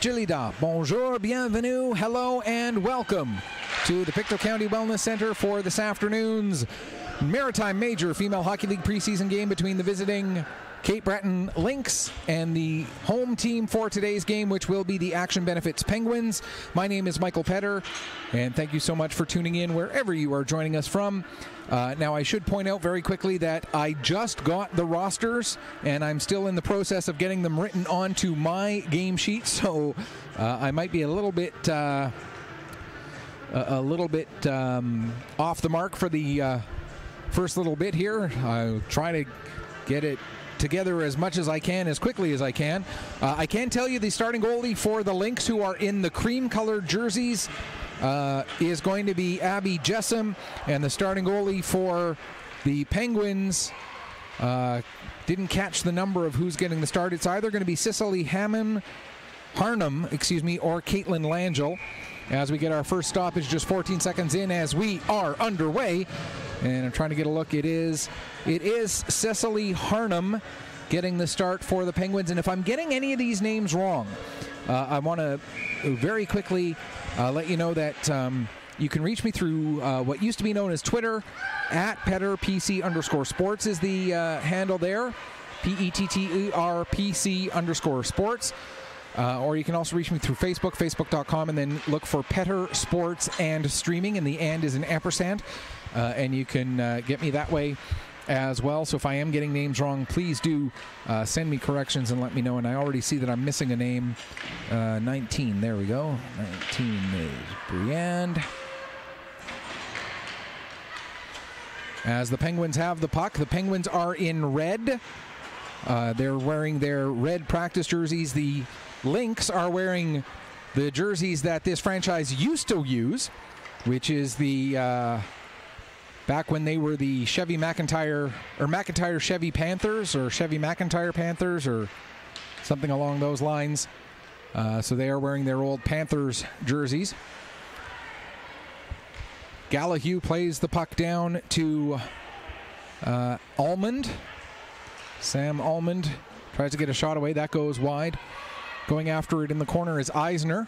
Jilida. Bonjour, bienvenue, hello, and welcome to the Pictou County Wellness Center for this afternoon's Maritime Major Female Hockey League preseason game between the visiting Cape Breton Lynx and the home team for today's game, which will be the Action Benefits Penguins. My name is Michael Petter, and thank you so much for tuning in wherever you are joining us from. Uh, now, I should point out very quickly that I just got the rosters, and I'm still in the process of getting them written onto my game sheet, so uh, I might be a little bit. Uh, a, little bit um, off the mark for the uh, first little bit here. I'll try to get it together as much as I can, as quickly as I can. Uh, I can tell you the starting goalie for the Lynx, who are in the cream colored jerseys, uh, is going to be Abby Jessam, and the starting goalie for the Penguins. Uh, didn't catch the number of who's getting the start. It's either going to be Cicely Hammond, Harnum, excuse me, or Caitlin Langell. As we get our first stoppage, just 14 seconds in, as we are underway, and I'm trying to get a look. It is it is Cecily Harnum getting the start for the Penguins. And if I'm getting any of these names wrong, uh, I want to very quickly uh, let you know that um, you can reach me through uh, what used to be known as Twitter at PC underscore sports is the uh, handle there. P E T T E R P C underscore sports. Uh, or you can also reach me through Facebook, facebook.com, and then look for Petter Sports and Streaming, and the and is an ampersand. Uh, and you can uh, get me that way as well. So if I am getting names wrong, please do uh, send me corrections and let me know. And I already see that I'm missing a name. Uh, 19, there we go. 19 is Briand. As the Penguins have the puck, the Penguins are in red. Uh, they're wearing their red practice jerseys. The Lynx are wearing the jerseys that this franchise used to use, which is the uh, back when they were the Chevy McIntyre or McIntyre Chevy Panthers or Chevy McIntyre Panthers or something along those lines. Uh, so they are wearing their old Panthers jerseys. Gallahue plays the puck down to uh, Almond. Sam Almond tries to get a shot away. That goes wide. Going after it in the corner is Eisner.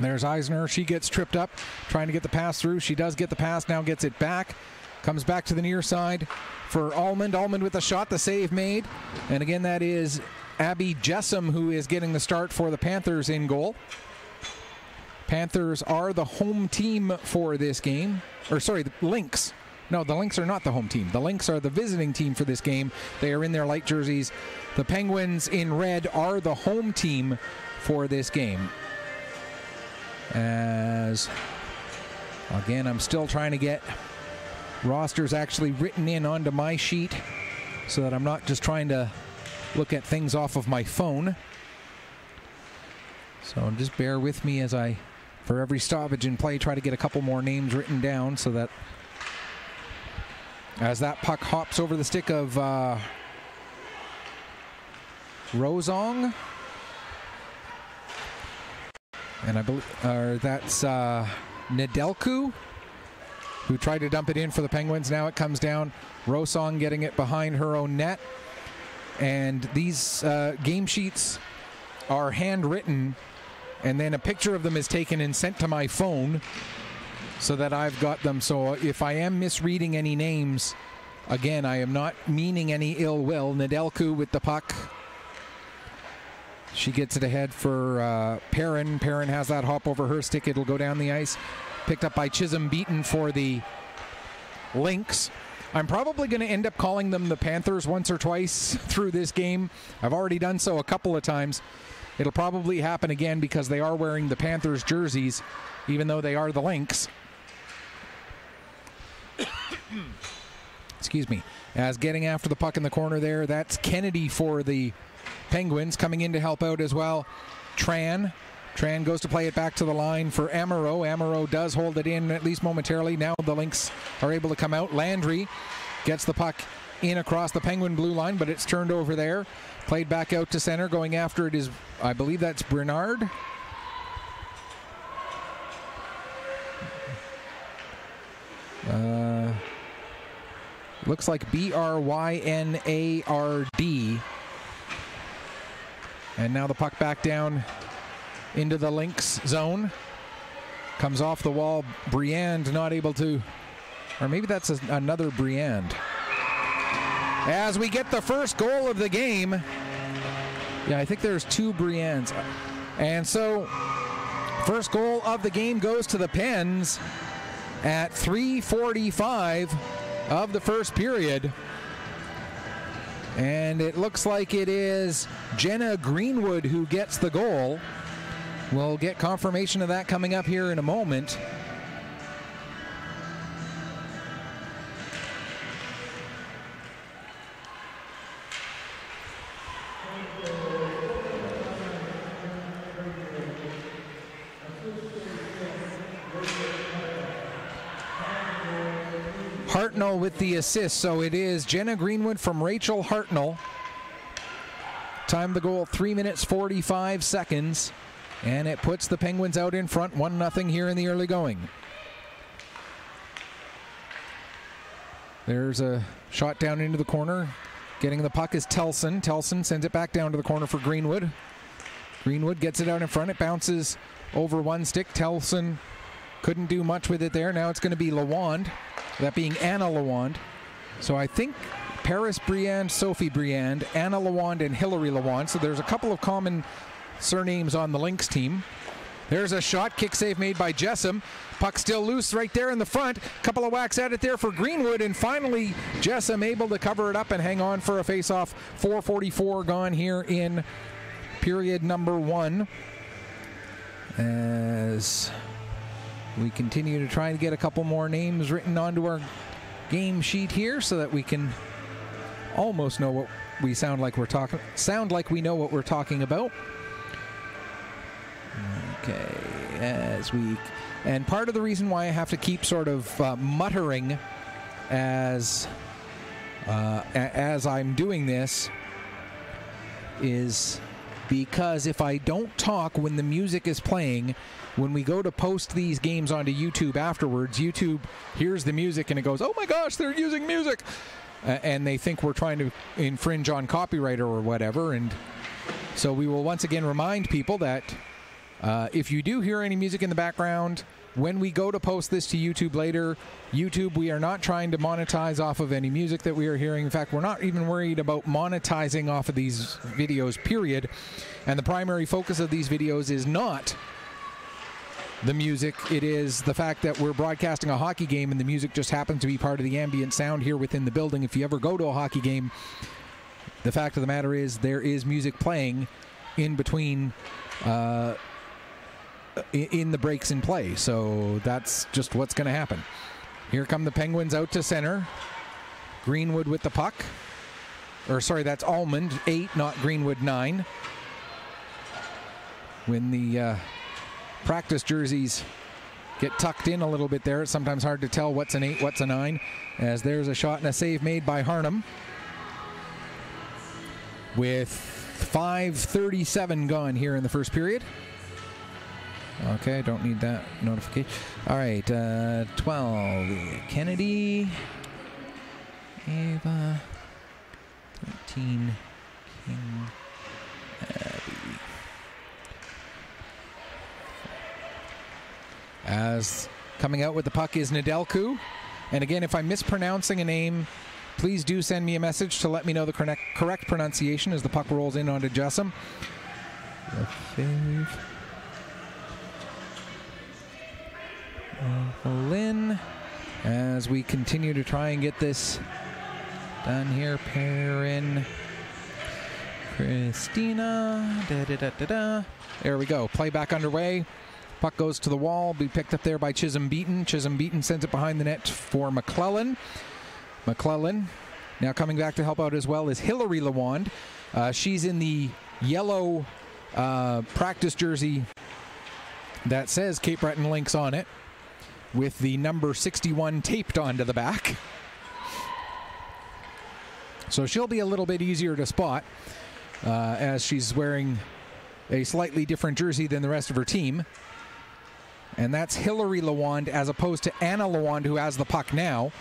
There's Eisner. She gets tripped up trying to get the pass through. She does get the pass, now gets it back. Comes back to the near side for Almond. Almond with the shot, the save made. And again, that is Abby Jessam who is getting the start for the Panthers in goal. Panthers are the home team for this game. Or, sorry, the Lynx. No, the Lynx are not the home team. The Lynx are the visiting team for this game. They are in their light jerseys. The Penguins in red are the home team for this game. As again, I'm still trying to get rosters actually written in onto my sheet so that I'm not just trying to look at things off of my phone. So just bear with me as I, for every stoppage in play, try to get a couple more names written down so that as that puck hops over the stick of uh, and I believe uh, that's uh, Nedelku who tried to dump it in for the Penguins. Now it comes down. Rosong getting it behind her own net. And these uh, game sheets are handwritten, and then a picture of them is taken and sent to my phone so that I've got them. So if I am misreading any names, again, I am not meaning any ill will. Nedelku with the puck she gets it ahead for uh, Perrin. Perrin has that hop over her stick. It'll go down the ice. Picked up by Chisholm, Beaton for the Lynx. I'm probably going to end up calling them the Panthers once or twice through this game. I've already done so a couple of times. It'll probably happen again because they are wearing the Panthers jerseys, even though they are the Lynx. Excuse me. As getting after the puck in the corner there, that's Kennedy for the Penguins coming in to help out as well. Tran. Tran goes to play it back to the line for Amaro. Amaro does hold it in at least momentarily. Now the Lynx are able to come out. Landry gets the puck in across the Penguin blue line, but it's turned over there. Played back out to center. Going after it is, I believe that's Bernard. Uh, looks like B R Y N A R D. And now the puck back down into the Lynx zone. Comes off the wall. Briand not able to, or maybe that's a, another Briand. As we get the first goal of the game. Yeah, I think there's two Briands. And so, first goal of the game goes to the Pens at 345 of the first period. And it looks like it is Jenna Greenwood who gets the goal. We'll get confirmation of that coming up here in a moment. With the assist. So it is Jenna Greenwood from Rachel Hartnell. Time the goal, 3 minutes 45 seconds. And it puts the Penguins out in front, 1 0 here in the early going. There's a shot down into the corner. Getting the puck is Telson. Telson sends it back down to the corner for Greenwood. Greenwood gets it out in front. It bounces over one stick. Telson couldn't do much with it there. Now it's going to be Lawand, that being Anna Lawand. So I think Paris Briand, Sophie Briand, Anna Lawand, and Hillary Lawand. So there's a couple of common surnames on the Lynx team. There's a shot, kick save made by Jessam. Puck still loose right there in the front. Couple of whacks at it there for Greenwood, and finally Jessam able to cover it up and hang on for a face-off. 4:44 gone here in period number one. As we continue to try to get a couple more names written onto our game sheet here, so that we can almost know what we sound like we're talking. Sound like we know what we're talking about. Okay, as we, and part of the reason why I have to keep sort of uh, muttering as uh, as I'm doing this is because if I don't talk when the music is playing, when we go to post these games onto YouTube afterwards, YouTube hears the music and it goes, "Oh my gosh, they're using music," uh, and they think we're trying to infringe on copyright or whatever, and so we will once again remind people that uh, if you do hear any music in the background, when we go to post this to YouTube later, YouTube, we are not trying to monetize off of any music that we are hearing. In fact, we're not even worried about monetizing off of these videos, period. And the primary focus of these videos is not the music. It is the fact that we're broadcasting a hockey game and the music just happens to be part of the ambient sound here within the building. If you ever go to a hockey game, the fact of the matter is there is music playing in between. Uh, in the breaks in play. So that's just what's going to happen. Here come the Penguins out to center. Greenwood with the puck. Or sorry, that's Almond, eight, not Greenwood, nine. When the uh, practice jerseys get tucked in a little bit there, it's sometimes hard to tell what's an eight, what's a nine. As there's a shot and a save made by Harnham. With 5.37 gone here in the first period. Okay, don't need that notification. All right, uh, 12. Kennedy. Ava. 13. King. Abby. As coming out with the puck is Nedelku. And again, if I'm mispronouncing a name, please do send me a message to let me know the correct, correct pronunciation as the puck rolls in onto Jessam. Lynn as we continue to try and get this done here. Perrin, Christina. Da, da, da, da, da. There we go. Play back underway. Puck goes to the wall. Be picked up there by Chisholm Beaton. Chisholm Beaton sends it behind the net for McClellan. McClellan now coming back to help out as well is Hillary Lawand. Uh, she's in the yellow uh, practice jersey that says Cape Breton Lynx on it with the number 61 taped onto the back. So she'll be a little bit easier to spot uh, as she's wearing a slightly different jersey than the rest of her team. And that's Hillary Lawand as opposed to Anna Lawand, who has the puck now.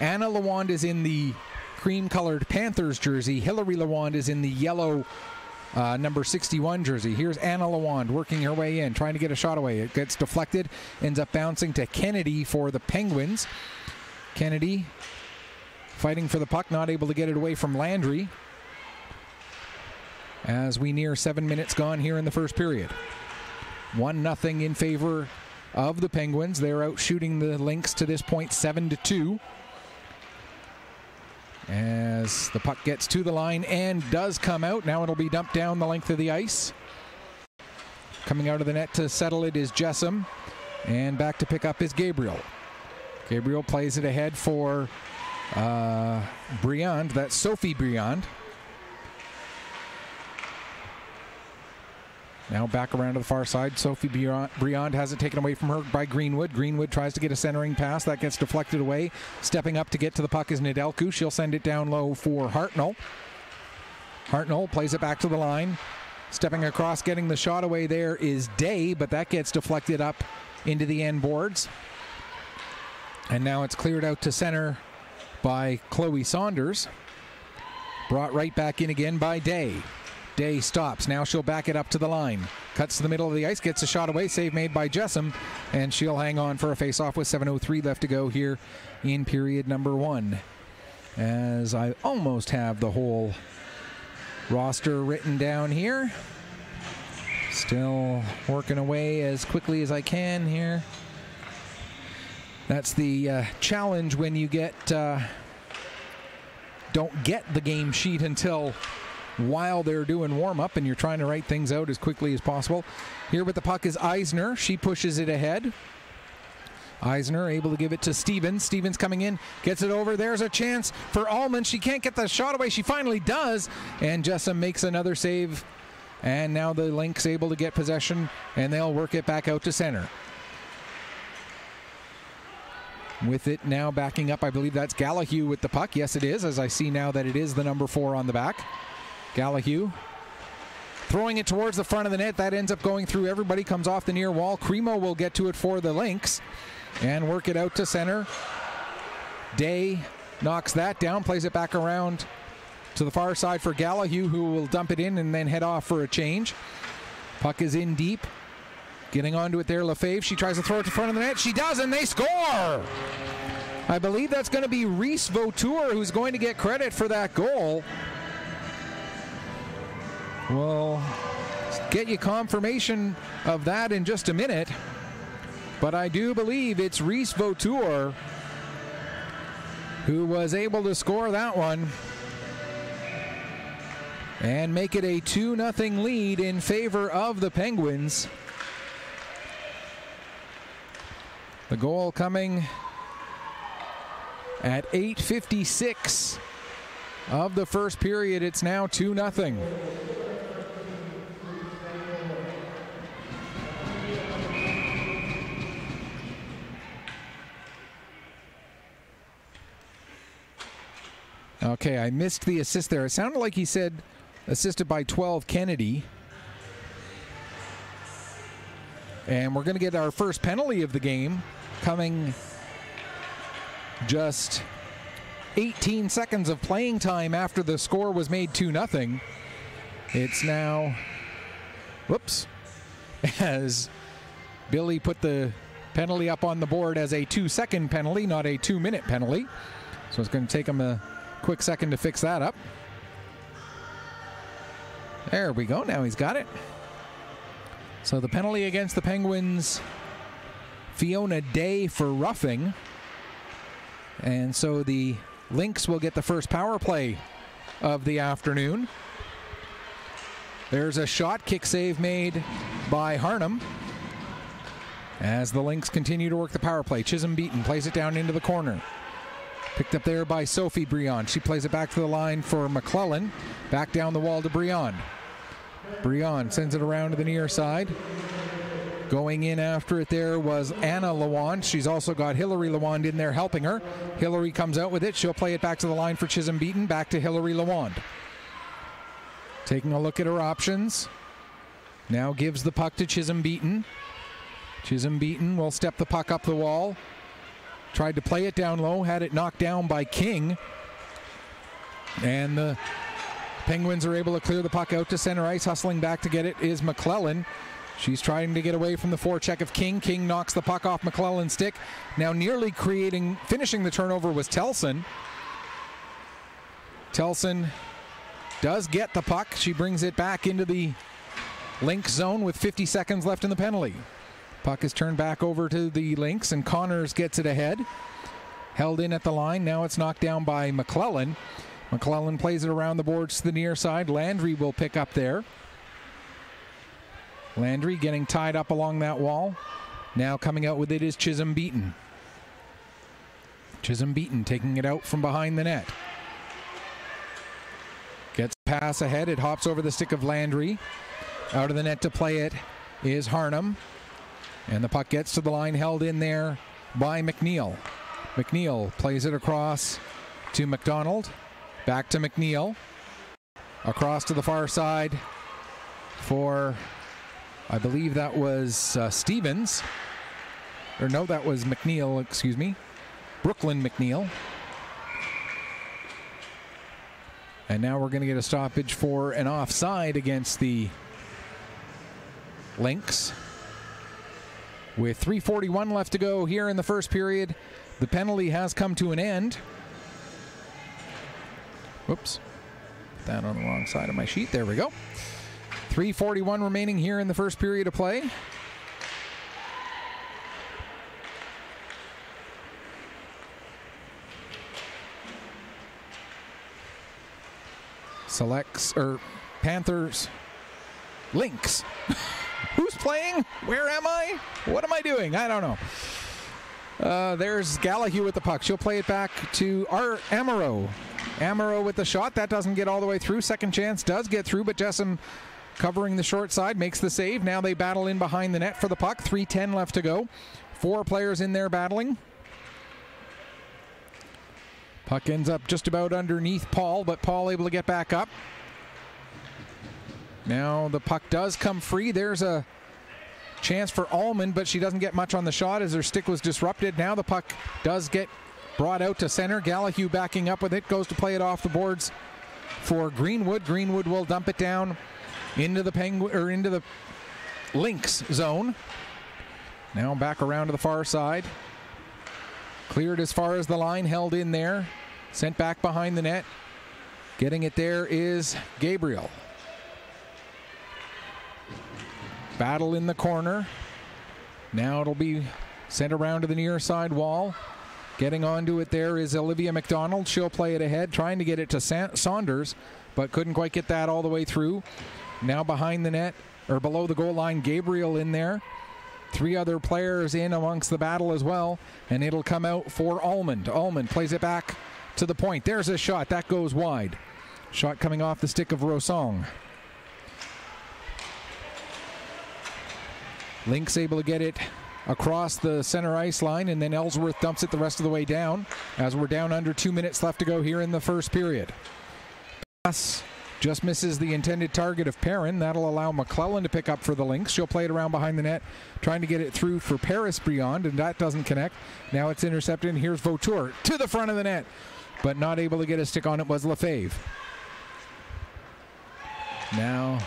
Anna Lawand is in the cream colored Panthers jersey. Hillary Lawand is in the yellow uh, number 61 jersey. Here's Anna Lawand working her way in, trying to get a shot away. It gets deflected, ends up bouncing to Kennedy for the Penguins. Kennedy fighting for the puck, not able to get it away from Landry. As we near seven minutes gone here in the first period. 1 0 in favor of the Penguins. They're out shooting the Lynx to this point 7 to 2. As the puck gets to the line and does come out. Now it'll be dumped down the length of the ice. Coming out of the net to settle it is Jessam. And back to pick up is Gabriel. Gabriel plays it ahead for uh, Briand. That's Sophie Briand. Now back around to the far side. Sophie Briand has it taken away from her by Greenwood. Greenwood tries to get a centering pass. That gets deflected away. Stepping up to get to the puck is Nedelku. She'll send it down low for Hartnell. Hartnell plays it back to the line. Stepping across, getting the shot away there is Day, but that gets deflected up into the end boards. And now it's cleared out to center by Chloe Saunders. Brought right back in again by Day. Day stops. Now she'll back it up to the line. Cuts to the middle of the ice, gets a shot away. Save made by Jessam, and she'll hang on for a face-off with 7:03 left to go here in period number one. As I almost have the whole roster written down here. Still working away as quickly as I can here. That's the uh, challenge when you get uh, don't get the game sheet until while they're doing warm up and you're trying to write things out as quickly as possible. Here with the puck is Eisner. She pushes it ahead. Eisner able to give it to Stevens. Stevens coming in, gets it over. There's a chance for Allman. She can't get the shot away. She finally does. And Jessam makes another save. And now the Lynx able to get possession and they'll work it back out to center. With it now backing up, I believe that's Gallahue with the puck. Yes, it is, as I see now that it is the number four on the back. Gallahue throwing it towards the front of the net. That ends up going through everybody, comes off the near wall. Cremo will get to it for the Lynx and work it out to center. Day knocks that down, plays it back around to the far side for Gallahue, who will dump it in and then head off for a change. Puck is in deep. Getting onto it there, Lefebvre. She tries to throw it to front of the net. She does, and they score! I believe that's going to be Reese Vautour who's going to get credit for that goal. We'll get you confirmation of that in just a minute. But I do believe it's Reese Vautour who was able to score that one and make it a 2 0 lead in favor of the Penguins. The goal coming at 8:56 of the first period. It's now 2 0. Okay, I missed the assist there. It sounded like he said assisted by 12 Kennedy. And we're going to get our first penalty of the game coming just 18 seconds of playing time after the score was made 2 0. It's now, whoops, as Billy put the penalty up on the board as a two second penalty, not a two minute penalty. So it's going to take him a quick second to fix that up. There we go. Now he's got it. So the penalty against the Penguins, Fiona Day for roughing. And so the Lynx will get the first power play of the afternoon. There's a shot kick save made by Harnham. As the Lynx continue to work the power play, Chisholm Beaton plays it down into the corner. Picked up there by Sophie Briand. She plays it back to the line for McClellan. Back down the wall to Briand. Briand sends it around to the near side. Going in after it there was Anna Lawand. She's also got Hillary Lawand in there helping her. Hillary comes out with it. She'll play it back to the line for Chisholm Beaton. Back to Hillary Lawand. Taking a look at her options. Now gives the puck to Chisholm Beaton. Chisholm Beaton will step the puck up the wall. Tried to play it down low, had it knocked down by King. And the Penguins are able to clear the puck out to center ice. Hustling back to get it is McClellan. She's trying to get away from the forecheck of King. King knocks the puck off McClellan's stick. Now nearly creating, finishing the turnover was Telson. Telson does get the puck. She brings it back into the Lynx zone with 50 seconds left in the penalty. Puck is turned back over to the Lynx, and Connors gets it ahead. Held in at the line. Now it's knocked down by McClellan. McClellan plays it around the boards to the near side. Landry will pick up there. Landry getting tied up along that wall. Now coming out with it is Chisholm Beaton. Chisholm Beaton taking it out from behind the net. Gets pass ahead. It hops over the stick of Landry. Out of the net to play it is Harnham. And the puck gets to the line held in there by McNeil. McNeil plays it across to McDonald. Back to McNeil. Across to the far side for, I believe that was uh, Stevens. Or no, that was McNeil, excuse me. Brooklyn McNeil. And now we're going to get a stoppage for an offside against the Lynx. With 341 left to go here in the first period, the penalty has come to an end. Whoops. That on the wrong side of my sheet. There we go. 341 remaining here in the first period of play. Selects or Panthers Lynx. Who's playing? Where am I? What am I doing? I don't know. Uh, there's Gallahue with the puck. She'll play it back to our Amaro. Amaro with the shot. That doesn't get all the way through. Second chance does get through, but Jessam covering the short side makes the save. Now they battle in behind the net for the puck. 3.10 left to go. Four players in there battling. Puck ends up just about underneath Paul, but Paul able to get back up. Now the puck does come free. There's a chance for Allman, but she doesn't get much on the shot as her stick was disrupted. Now the puck does get brought out to center. Gallahue backing up with it, goes to play it off the boards for Greenwood. Greenwood will dump it down into the penguin or into the Lynx zone. Now back around to the far side. Cleared as far as the line, held in there. Sent back behind the net. Getting it there is Gabriel. Battle in the corner. Now it'll be sent around to the near side wall. Getting onto it there is Olivia McDonald. She'll play it ahead, trying to get it to Sa- Saunders, but couldn't quite get that all the way through. Now behind the net, or below the goal line, Gabriel in there. Three other players in amongst the battle as well, and it'll come out for Almond. Almond plays it back to the point. There's a shot. That goes wide. Shot coming off the stick of Rosong. Lynx able to get it across the center ice line, and then Ellsworth dumps it the rest of the way down as we're down under two minutes left to go here in the first period. Pass just misses the intended target of Perrin. That'll allow McClellan to pick up for the Lynx. She'll play it around behind the net, trying to get it through for Paris Briand, and that doesn't connect. Now it's intercepted, and here's Vautour to the front of the net, but not able to get a stick on it was Lefebvre. Now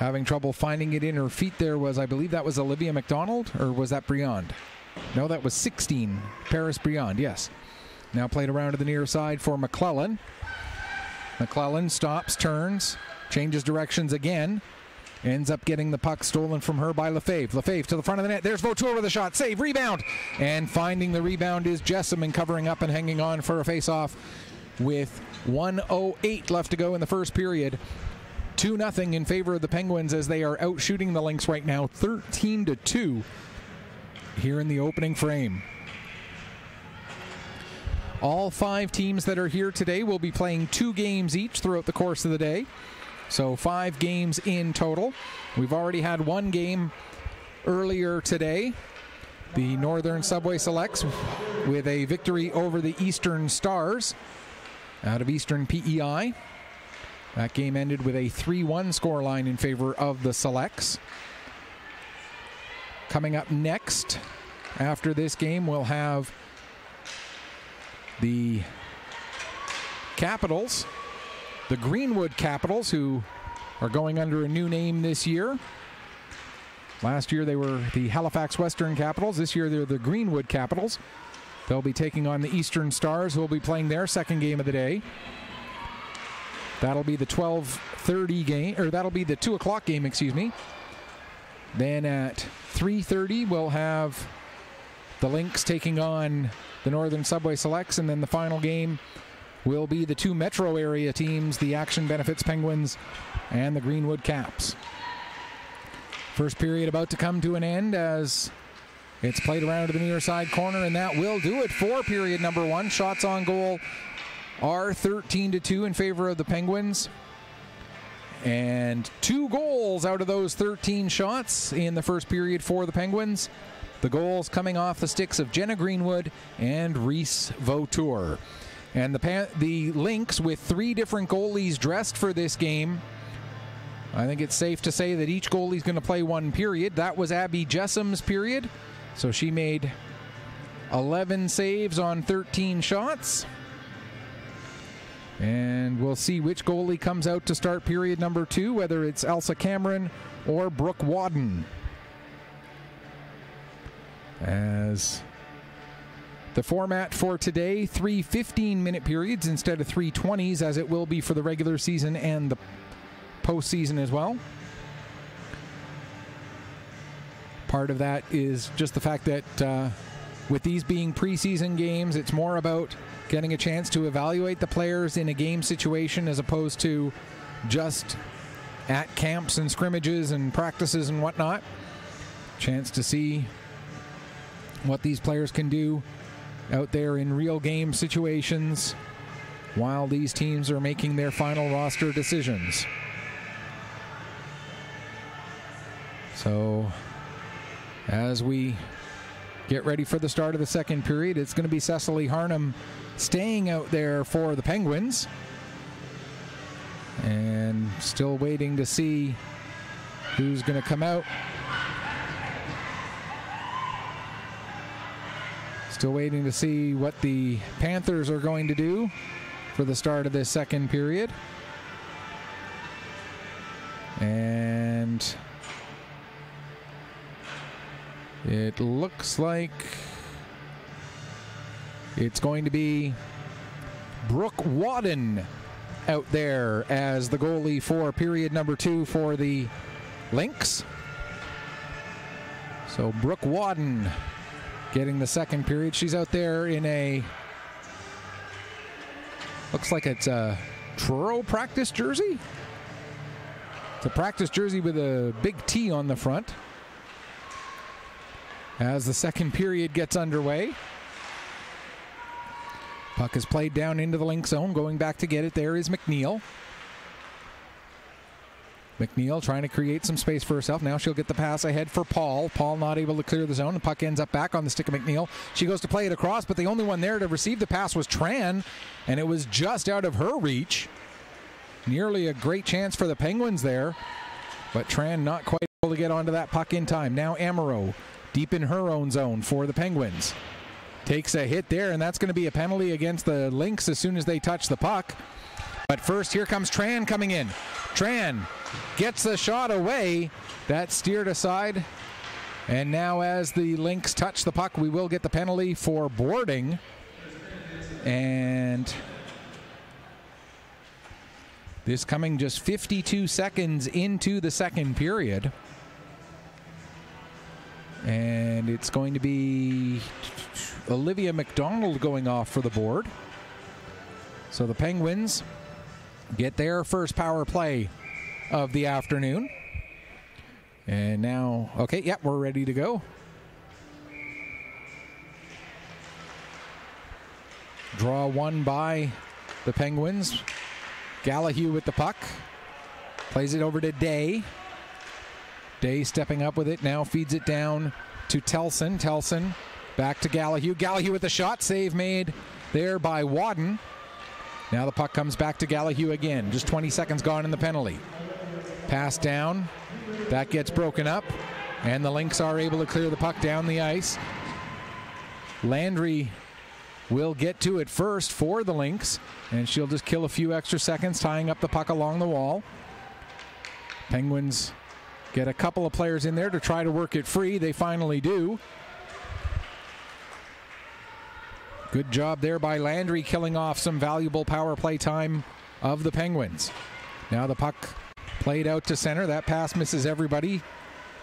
having trouble finding it in her feet there was, I believe that was Olivia McDonald, or was that Briand? No, that was 16, Paris Briand, yes. Now played around to the near side for McClellan. McClellan stops, turns, changes directions again. Ends up getting the puck stolen from her by Lefebvre. Lefebvre to the front of the net. There's Vautour with a shot. Save, rebound. And finding the rebound is Jessamine covering up and hanging on for a face-off with 108 left to go in the first period. 2 0 in favor of the Penguins as they are out shooting the Lynx right now, 13 to 2 here in the opening frame. All five teams that are here today will be playing two games each throughout the course of the day. So, five games in total. We've already had one game earlier today. The Northern Subway Selects with a victory over the Eastern Stars out of Eastern PEI. That game ended with a 3 1 scoreline in favor of the Selects. Coming up next, after this game, we'll have the Capitals the Greenwood Capitals, who are going under a new name this year. Last year they were the Halifax Western Capitals. This year they're the Greenwood Capitals. They'll be taking on the Eastern Stars, who will be playing their second game of the day. That'll be the 12:30 game, or that'll be the two o'clock game, excuse me. Then at 3:30 we'll have the Lynx taking on the Northern Subway Selects, and then the final game will be the two metro area teams, the Action Benefits Penguins and the Greenwood Caps. First period about to come to an end as it's played around to the near side corner, and that will do it for period number one. Shots on goal are 13 to 2 in favor of the Penguins. And two goals out of those 13 shots in the first period for the Penguins. The goals coming off the sticks of Jenna Greenwood and Reese Vautour. And the the Lynx with three different goalies dressed for this game. I think it's safe to say that each goalie is going to play one period. That was Abby Jessam's period. So she made 11 saves on 13 shots. And we'll see which goalie comes out to start period number two, whether it's Elsa Cameron or Brooke Wadden. As the format for today, three 15 minute periods instead of three 20s, as it will be for the regular season and the postseason as well. Part of that is just the fact that uh, with these being preseason games, it's more about getting a chance to evaluate the players in a game situation as opposed to just at camps and scrimmages and practices and whatnot. Chance to see what these players can do out there in real game situations while these teams are making their final roster decisions. So, as we get ready for the start of the second period, it's going to be Cecily Harnham staying out there for the Penguins. And still waiting to see who's going to come out. Still waiting to see what the Panthers are going to do for the start of this second period. And it looks like it's going to be Brooke Wadden out there as the goalie for period number two for the Lynx. So Brooke Wadden getting the second period. She's out there in a looks like it's a Truro practice jersey. It's a practice jersey with a big T on the front. As the second period gets underway. Puck is played down into the Lynx zone. Going back to get it there is McNeil. McNeil trying to create some space for herself. Now she'll get the pass ahead for Paul. Paul not able to clear the zone. The puck ends up back on the stick of McNeil. She goes to play it across, but the only one there to receive the pass was Tran, and it was just out of her reach. Nearly a great chance for the Penguins there, but Tran not quite able to get onto that puck in time. Now Amaro deep in her own zone for the Penguins. Takes a hit there, and that's going to be a penalty against the Lynx as soon as they touch the puck. But first, here comes Tran coming in. Tran gets the shot away. That steered aside. And now, as the Lynx touch the puck, we will get the penalty for boarding. And this coming just 52 seconds into the second period. And it's going to be Olivia McDonald going off for the board. So the Penguins get their first power play of the afternoon. And now, okay, yep, we're ready to go. Draw one by the Penguins. Gallahue with the puck. Plays it over to Day. Day stepping up with it. Now feeds it down to Telson. Telson back to Gallahue. Gallahue with the shot. Save made there by Wadden. Now the puck comes back to Gallahue again. Just 20 seconds gone in the penalty. Pass down. That gets broken up. And the Lynx are able to clear the puck down the ice. Landry will get to it first for the Lynx, and she'll just kill a few extra seconds tying up the puck along the wall. Penguins get a couple of players in there to try to work it free. They finally do. Good job there by Landry killing off some valuable power play time of the Penguins. Now the puck played out to center. That pass misses everybody.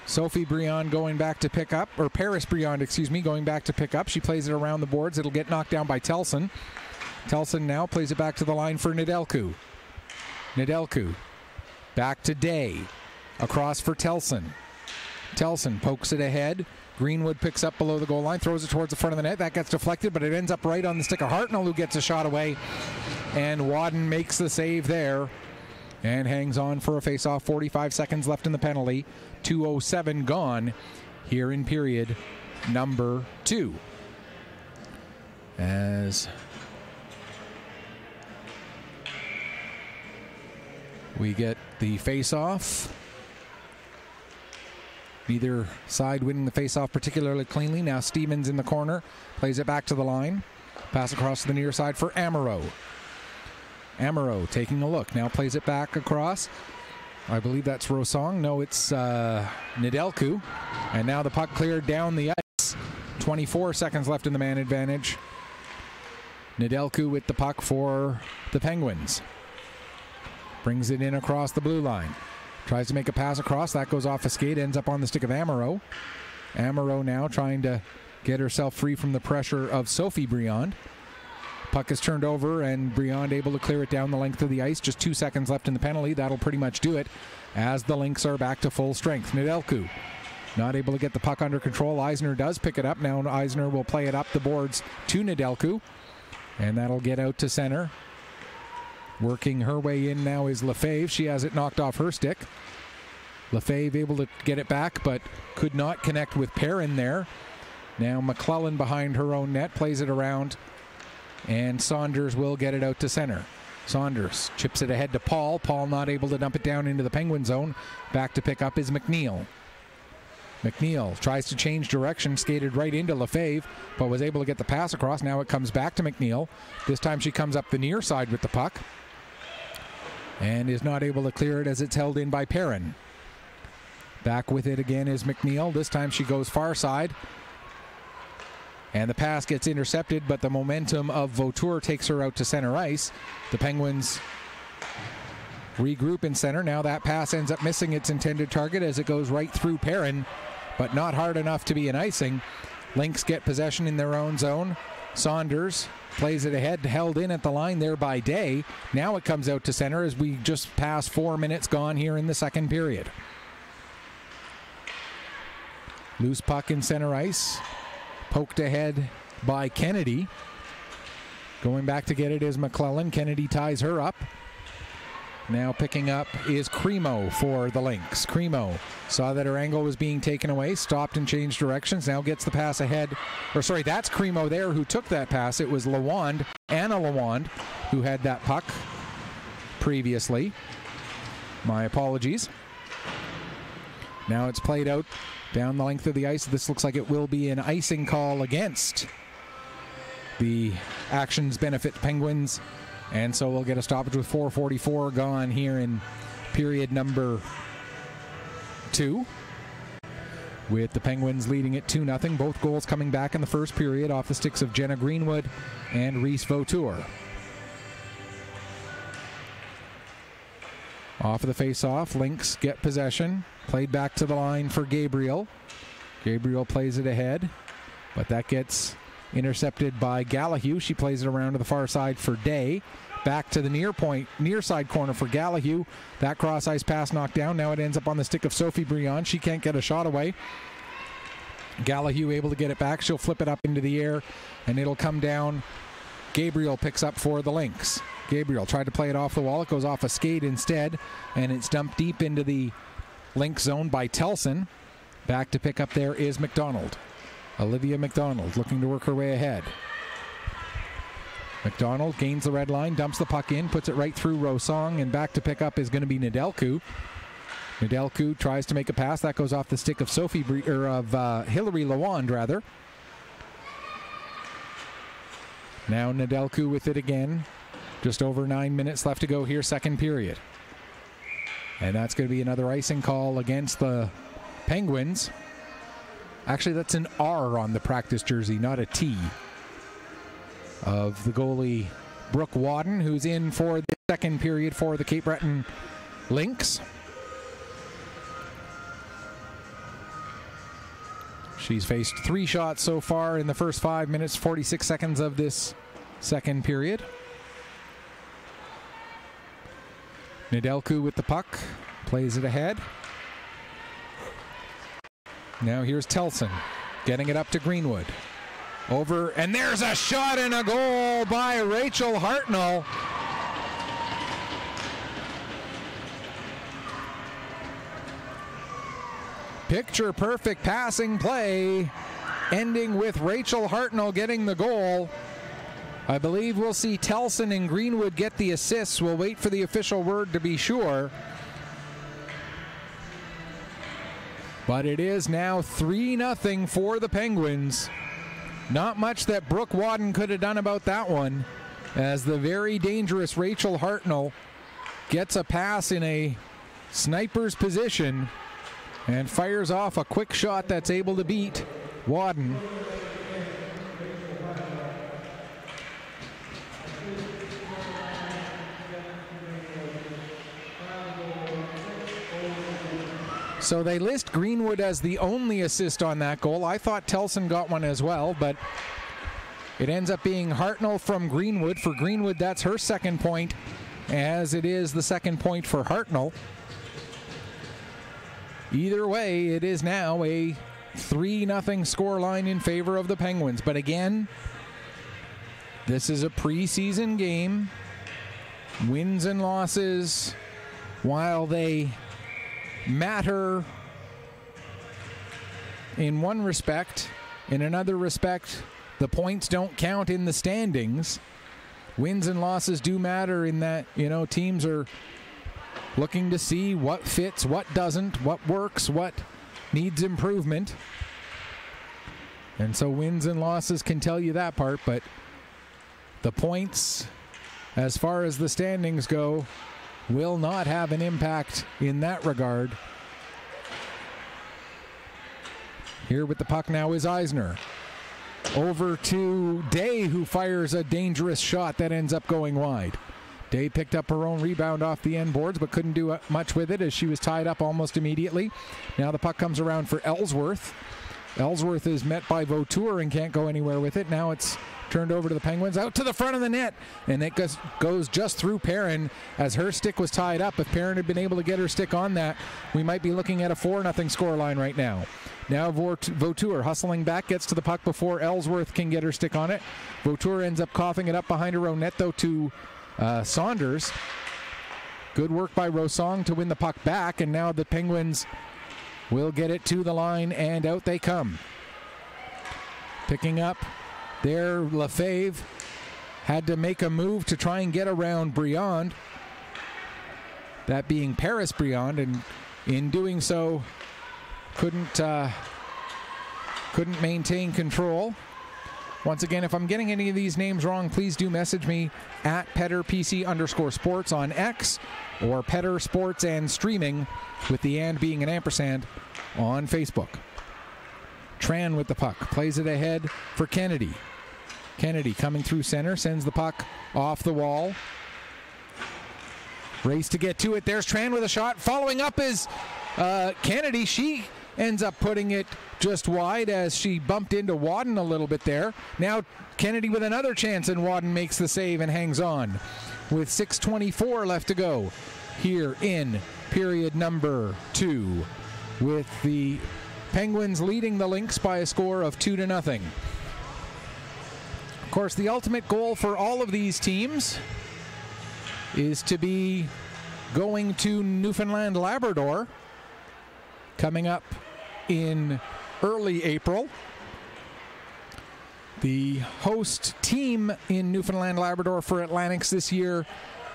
Sophie Briand going back to pick up, or Paris Briand, excuse me, going back to pick up. She plays it around the boards. It'll get knocked down by Telson. Telson now plays it back to the line for Nedelku. Nedelku back to Day. Across for Telson. Telson pokes it ahead. Greenwood picks up below the goal line, throws it towards the front of the net. That gets deflected, but it ends up right on the stick of Hartnell, who gets a shot away. And Wadden makes the save there and hangs on for a face-off. 45 seconds left in the penalty. 207 gone here in period number two. As we get the face-off. Neither side winning the face-off particularly cleanly. Now Stevens in the corner plays it back to the line. Pass across to the near side for Amaro. Amaro taking a look. Now plays it back across. I believe that's Rosong. No, it's uh, Nedelku. And now the puck cleared down the ice. 24 seconds left in the man advantage. Nedelku with the puck for the Penguins. Brings it in across the blue line. Tries to make a pass across. That goes off a skate. Ends up on the stick of Amaro. Amaro now trying to get herself free from the pressure of Sophie Briand. Puck is turned over, and Briand able to clear it down the length of the ice. Just two seconds left in the penalty. That'll pretty much do it as the Lynx are back to full strength. Nedelku not able to get the puck under control. Eisner does pick it up. Now Eisner will play it up the boards to Nedelku, and that'll get out to center. Working her way in now is Lefebvre. She has it knocked off her stick. Lefebvre able to get it back, but could not connect with Perrin there. Now McClellan behind her own net plays it around and Saunders will get it out to center. Saunders chips it ahead to Paul. Paul not able to dump it down into the Penguin zone. Back to pick up is McNeil. McNeil tries to change direction, skated right into Lefebvre, but was able to get the pass across. Now it comes back to McNeil. This time she comes up the near side with the puck and is not able to clear it as it's held in by Perrin. Back with it again is McNeil. This time she goes far side. And the pass gets intercepted, but the momentum of Vautour takes her out to center ice. The Penguins regroup in center. Now that pass ends up missing its intended target as it goes right through Perrin, but not hard enough to be an icing. Lynx get possession in their own zone. Saunders plays it ahead, held in at the line there by Day. Now it comes out to center as we just pass four minutes gone here in the second period. Loose puck in center ice. Poked ahead by Kennedy. Going back to get it is McClellan. Kennedy ties her up. Now picking up is Cremo for the Lynx. Cremo saw that her angle was being taken away, stopped and changed directions. Now gets the pass ahead. Or sorry, that's Cremo there who took that pass. It was Lawand, Anna Lawand, who had that puck previously. My apologies. Now it's played out down the length of the ice. This looks like it will be an icing call against the actions benefit Penguins. And so we'll get a stoppage with 444 gone here in period number two. With the Penguins leading it 2 0. Both goals coming back in the first period off the sticks of Jenna Greenwood and Reese Vautour. Off of the face-off, Lynx get possession. Played back to the line for Gabriel. Gabriel plays it ahead, but that gets intercepted by Gallahue. She plays it around to the far side for Day. Back to the near point, near side corner for Gallahue. That cross ice pass knocked down. Now it ends up on the stick of Sophie Briand. She can't get a shot away. Gallahue able to get it back. She'll flip it up into the air, and it'll come down. Gabriel picks up for the Lynx. Gabriel tried to play it off the wall. It goes off a skate instead, and it's dumped deep into the Lynx zone by Telson. Back to pick up there is McDonald. Olivia McDonald looking to work her way ahead. McDonald gains the red line, dumps the puck in, puts it right through Rosong, and back to pick up is going to be Nedelku. Nedelku tries to make a pass that goes off the stick of Sophie or of uh, Hillary Lawand rather. Now Nedelku with it again. Just over nine minutes left to go here, second period. And that's going to be another icing call against the Penguins. Actually, that's an R on the practice jersey, not a T. Of the goalie Brooke Wadden, who's in for the second period for the Cape Breton Lynx. She's faced three shots so far in the first five minutes, 46 seconds of this second period. Nedelku with the puck, plays it ahead. Now here's Telson, getting it up to Greenwood. Over, and there's a shot and a goal by Rachel Hartnell. Picture perfect passing play, ending with Rachel Hartnell getting the goal. I believe we'll see Telson and Greenwood get the assists. We'll wait for the official word to be sure. But it is now 3 0 for the Penguins. Not much that Brooke Wadden could have done about that one, as the very dangerous Rachel Hartnell gets a pass in a sniper's position and fires off a quick shot that's able to beat Wadden. So they list Greenwood as the only assist on that goal. I thought Telson got one as well, but it ends up being Hartnell from Greenwood. For Greenwood, that's her second point, as it is the second point for Hartnell. Either way, it is now a 3 0 scoreline in favor of the Penguins. But again, this is a preseason game. Wins and losses, while they matter in one respect, in another respect, the points don't count in the standings. Wins and losses do matter in that, you know, teams are looking to see what fits, what doesn't, what works, what needs improvement. And so wins and losses can tell you that part, but the points, as far as the standings go, will not have an impact in that regard. Here with the puck now is Eisner. Over to Day, who fires a dangerous shot that ends up going wide. Day picked up her own rebound off the end boards, but couldn't do much with it as she was tied up almost immediately. Now the puck comes around for Ellsworth. Ellsworth is met by Vautour and can't go anywhere with it. Now it's turned over to the Penguins, out to the front of the net, and it goes, goes just through Perrin as her stick was tied up. If Perrin had been able to get her stick on that, we might be looking at a 4 0 score line right now. Now Vautour hustling back, gets to the puck before Ellsworth can get her stick on it. Vautour ends up coughing it up behind her own net, though, to uh, Saunders. Good work by Rosong to win the puck back, and now the Penguins will get it to the line, and out they come. Picking up there, Lefebvre had to make a move to try and get around Briand. That being Paris Briand, and in doing so, couldn't uh, couldn't maintain control. Once again, if I'm getting any of these names wrong, please do message me at PetterPC underscore sports on X or Petter Sports and Streaming with the and being an ampersand on Facebook. Tran with the puck plays it ahead for Kennedy. Kennedy coming through center sends the puck off the wall. Race to get to it. There's Tran with a shot. Following up is uh, Kennedy. She ends up putting it just wide as she bumped into Wadden a little bit there. Now Kennedy with another chance, and Wadden makes the save and hangs on with 6.24 left to go here in period number two, with the Penguins leading the Lynx by a score of two to nothing. Of course, the ultimate goal for all of these teams is to be going to Newfoundland Labrador coming up in early April. The host team in Newfoundland Labrador for Atlantics this year,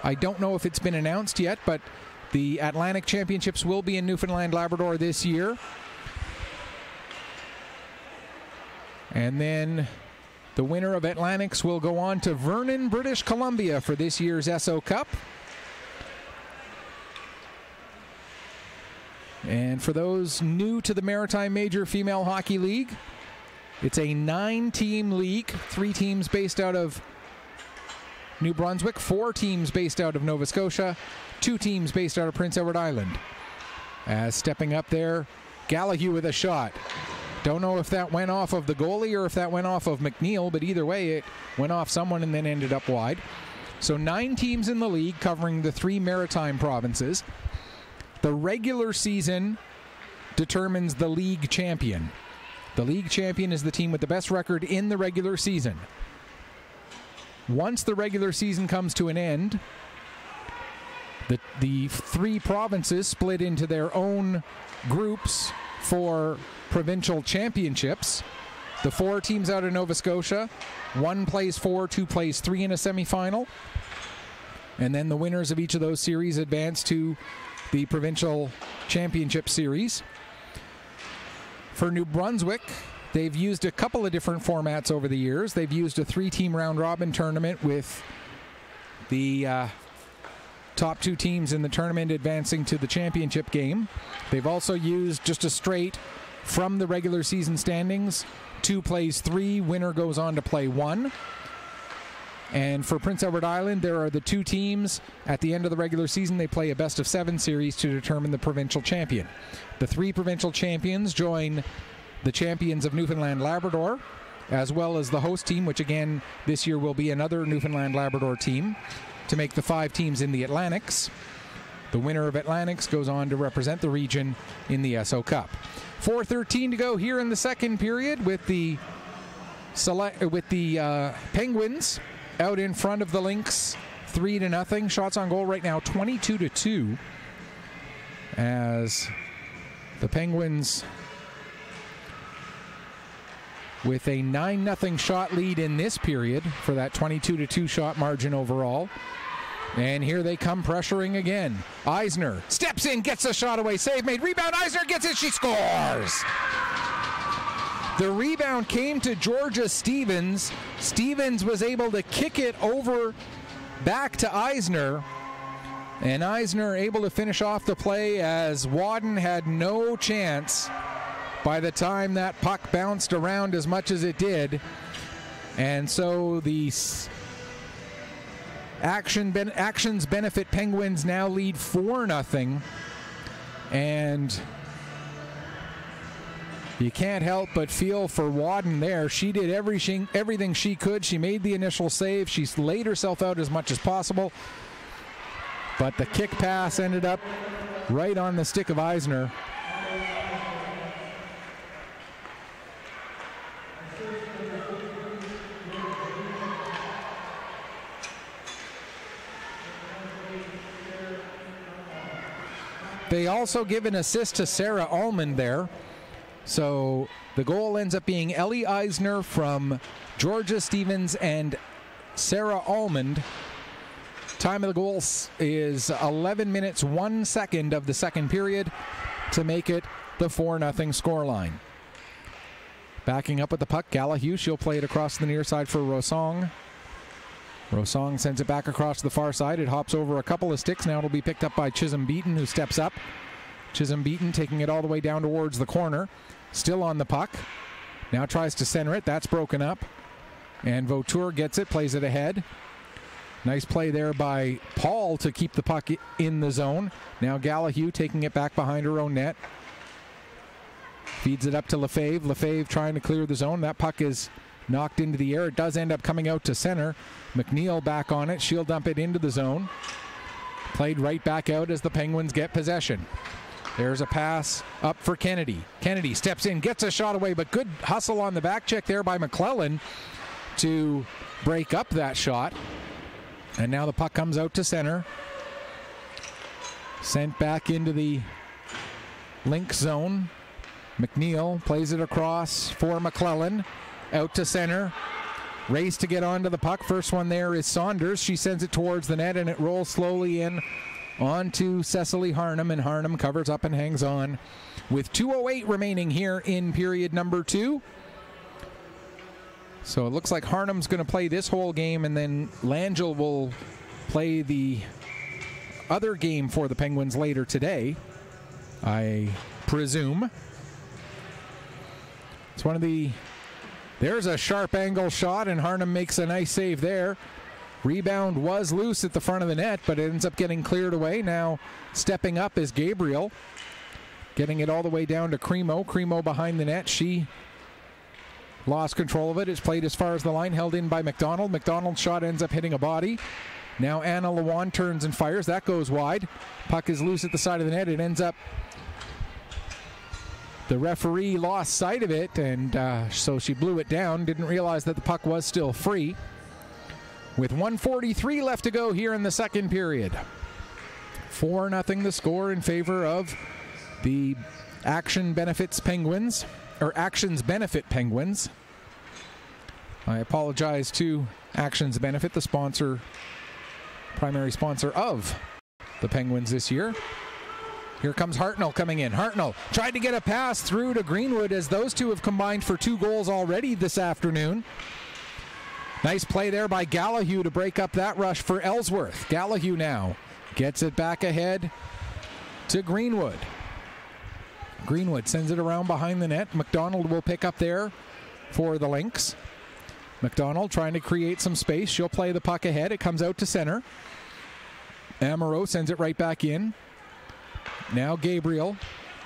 I don't know if it's been announced yet, but the Atlantic Championships will be in Newfoundland Labrador this year. And then The winner of Atlantics will go on to Vernon, British Columbia for this year's Esso Cup. And for those new to the Maritime Major Female Hockey League, it's a nine team league, three teams based out of New Brunswick, four teams based out of Nova Scotia, two teams based out of Prince Edward Island. As stepping up there, Gallahue with a shot. Don't know if that went off of the goalie or if that went off of McNeil, but either way, it went off someone and then ended up wide. So nine teams in the league covering the three maritime provinces. The regular season determines the league champion. The league champion is the team with the best record in the regular season. Once the regular season comes to an end, the, the three provinces split into their own groups for provincial championships. The four teams out of Nova Scotia, one plays four, two plays three in a semifinal. And then the winners of each of those series advance to the provincial championship series. For New Brunswick, they've used a couple of different formats over the years. They've used a three team round robin tournament with the uh, top two teams in the tournament advancing to the championship game. They've also used just a straight from the regular season standings. Two plays three, winner goes on to play one. And for Prince Edward Island, there are the two teams. At the end of the regular season, they play a best of seven series to determine the provincial champion. The three provincial champions join the champions of Newfoundland Labrador, as well as the host team, which again this year will be another Newfoundland Labrador team, to make the five teams in the Atlantics. The winner of Atlantics goes on to represent the region in the Esso Cup. 4:13 to go here in the second period with the select with the uh, Penguins out in front of the Lynx, three to nothing. Shots on goal right now, 22 to two, as the Penguins with a 9 0 shot lead in this period for that 22 to 2 shot margin overall. And here they come pressuring again. Eisner steps in, gets a shot away, save made, rebound. Eisner gets it, she scores. The rebound came to Georgia Stevens. Stevens was able to kick it over back to Eisner. And Eisner able to finish off the play as Wadden had no chance by the time that puck bounced around as much as it did. And so the Action ben, actions benefit Penguins now lead 4 nothing, And you can't help but feel for Wadden there. She did everything, everything she could. She made the initial save. She laid herself out as much as possible. But the kick pass ended up right on the stick of Eisner. They also give an assist to Sarah Almond there. So the goal ends up being Ellie Eisner from Georgia Stevens and Sarah Almond. Time of the goal is 11 minutes, 1 second of the second period to make it the 4 0 scoreline. Backing up with the puck, Gallahue. She'll play it across the near side for Rosong. Rosong sends it back across the far side. It hops over a couple of sticks. Now it'll be picked up by Chisholm Beaton, who steps up. Chisholm Beaton taking it all the way down towards the corner. Still on the puck. Now tries to center it. That's broken up. And Vautour gets it, plays it ahead. Nice play there by Paul to keep the puck in the zone. Now Gallahue taking it back behind her own net. Feeds it up to Lefebvre. Lefebvre trying to clear the zone. That puck is knocked into the air. It does end up coming out to center. McNeil back on it. She'll dump it into the zone. Played right back out as the Penguins get possession. There's a pass up for Kennedy. Kennedy steps in, gets a shot away, but good hustle on the back check there by McClellan to break up that shot. And now the puck comes out to center. Sent back into the Lynx zone. McNeil plays it across for McClellan. Out to center. Race to get onto the puck. First one there is Saunders. She sends it towards the net and it rolls slowly in onto Cecily Harnham, and Harnham covers up and hangs on with 2.08 remaining here in period number two. So it looks like Harnham's going to play this whole game, and then Langell will play the other game for the Penguins later today, I presume. It's one of the. There's a sharp angle shot, and Harnham makes a nice save there. Rebound was loose at the front of the net, but it ends up getting cleared away. Now stepping up is Gabriel, getting it all the way down to Cremo. Cremo behind the net. She lost control of it. It's played as far as the line, held in by McDonald. McDonald's shot ends up hitting a body. Now Anna Lewan turns and fires. That goes wide. Puck is loose at the side of the net. It ends up. The referee lost sight of it, and uh, so she blew it down. Didn't realize that the puck was still free. With 143 left to go here in the second period. 4 0 the score in favor of the Action Benefits Penguins, or Actions Benefit Penguins. I apologize to Actions Benefit, the sponsor primary sponsor of the Penguins this year. Here comes Hartnell coming in. Hartnell tried to get a pass through to Greenwood as those two have combined for two goals already this afternoon. Nice play there by Gallahue to break up that rush for Ellsworth. Gallahue now gets it back ahead to Greenwood. Greenwood sends it around behind the net. McDonald will pick up there for the Lynx. McDonald trying to create some space. She'll play the puck ahead. It comes out to center. Amaro sends it right back in. Now Gabriel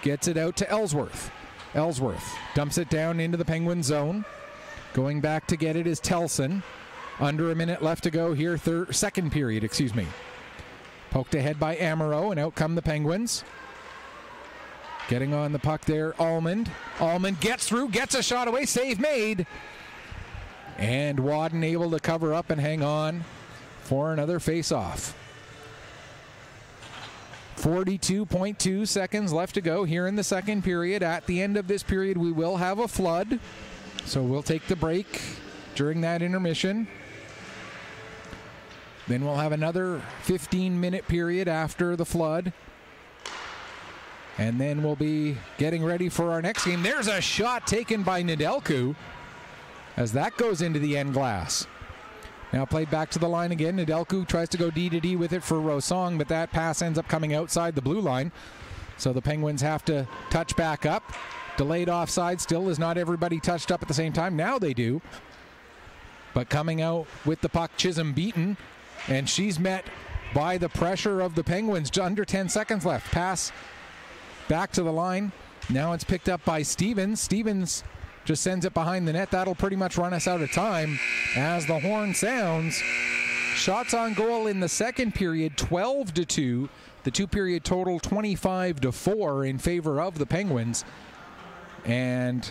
gets it out to Ellsworth. Ellsworth dumps it down into the Penguin zone. Going back to get it is Telson. Under a minute left to go here, third, second period, excuse me. Poked ahead by Amaro, and out come the Penguins. Getting on the puck there, Almond. Almond gets through, gets a shot away, save made. And Wadden able to cover up and hang on for another face-off. 42.2 seconds left to go here in the second period. At the end of this period, we will have a flood. So we'll take the break during that intermission. Then we'll have another 15 minute period after the flood. And then we'll be getting ready for our next game. There's a shot taken by Nedelku as that goes into the end glass. Now played back to the line again. Nedelku tries to go D to D with it for Rosong, but that pass ends up coming outside the blue line. So the Penguins have to touch back up. Delayed offside still is not everybody touched up at the same time. Now they do. But coming out with the puck, Chisholm Beaton, and she's met by the pressure of the Penguins. Under 10 seconds left. Pass back to the line. Now it's picked up by Stevens. Stevens just sends it behind the net. That'll pretty much run us out of time as the horn sounds. Shots on goal in the second period 12 to 2. The two period total 25 to 4 in favor of the Penguins. And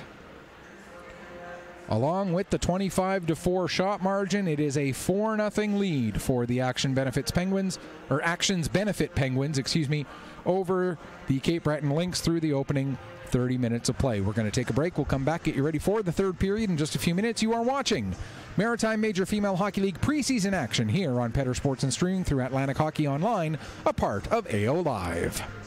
along with the 25 to 4 shot margin, it is a 4 0 lead for the Action Benefits Penguins, or Actions Benefit Penguins, excuse me, over the Cape Breton Lynx through the opening 30 minutes of play. We're going to take a break. We'll come back, get you ready for the third period in just a few minutes. You are watching Maritime Major Female Hockey League preseason action here on Petter Sports and streaming through Atlantic Hockey Online, a part of AO Live.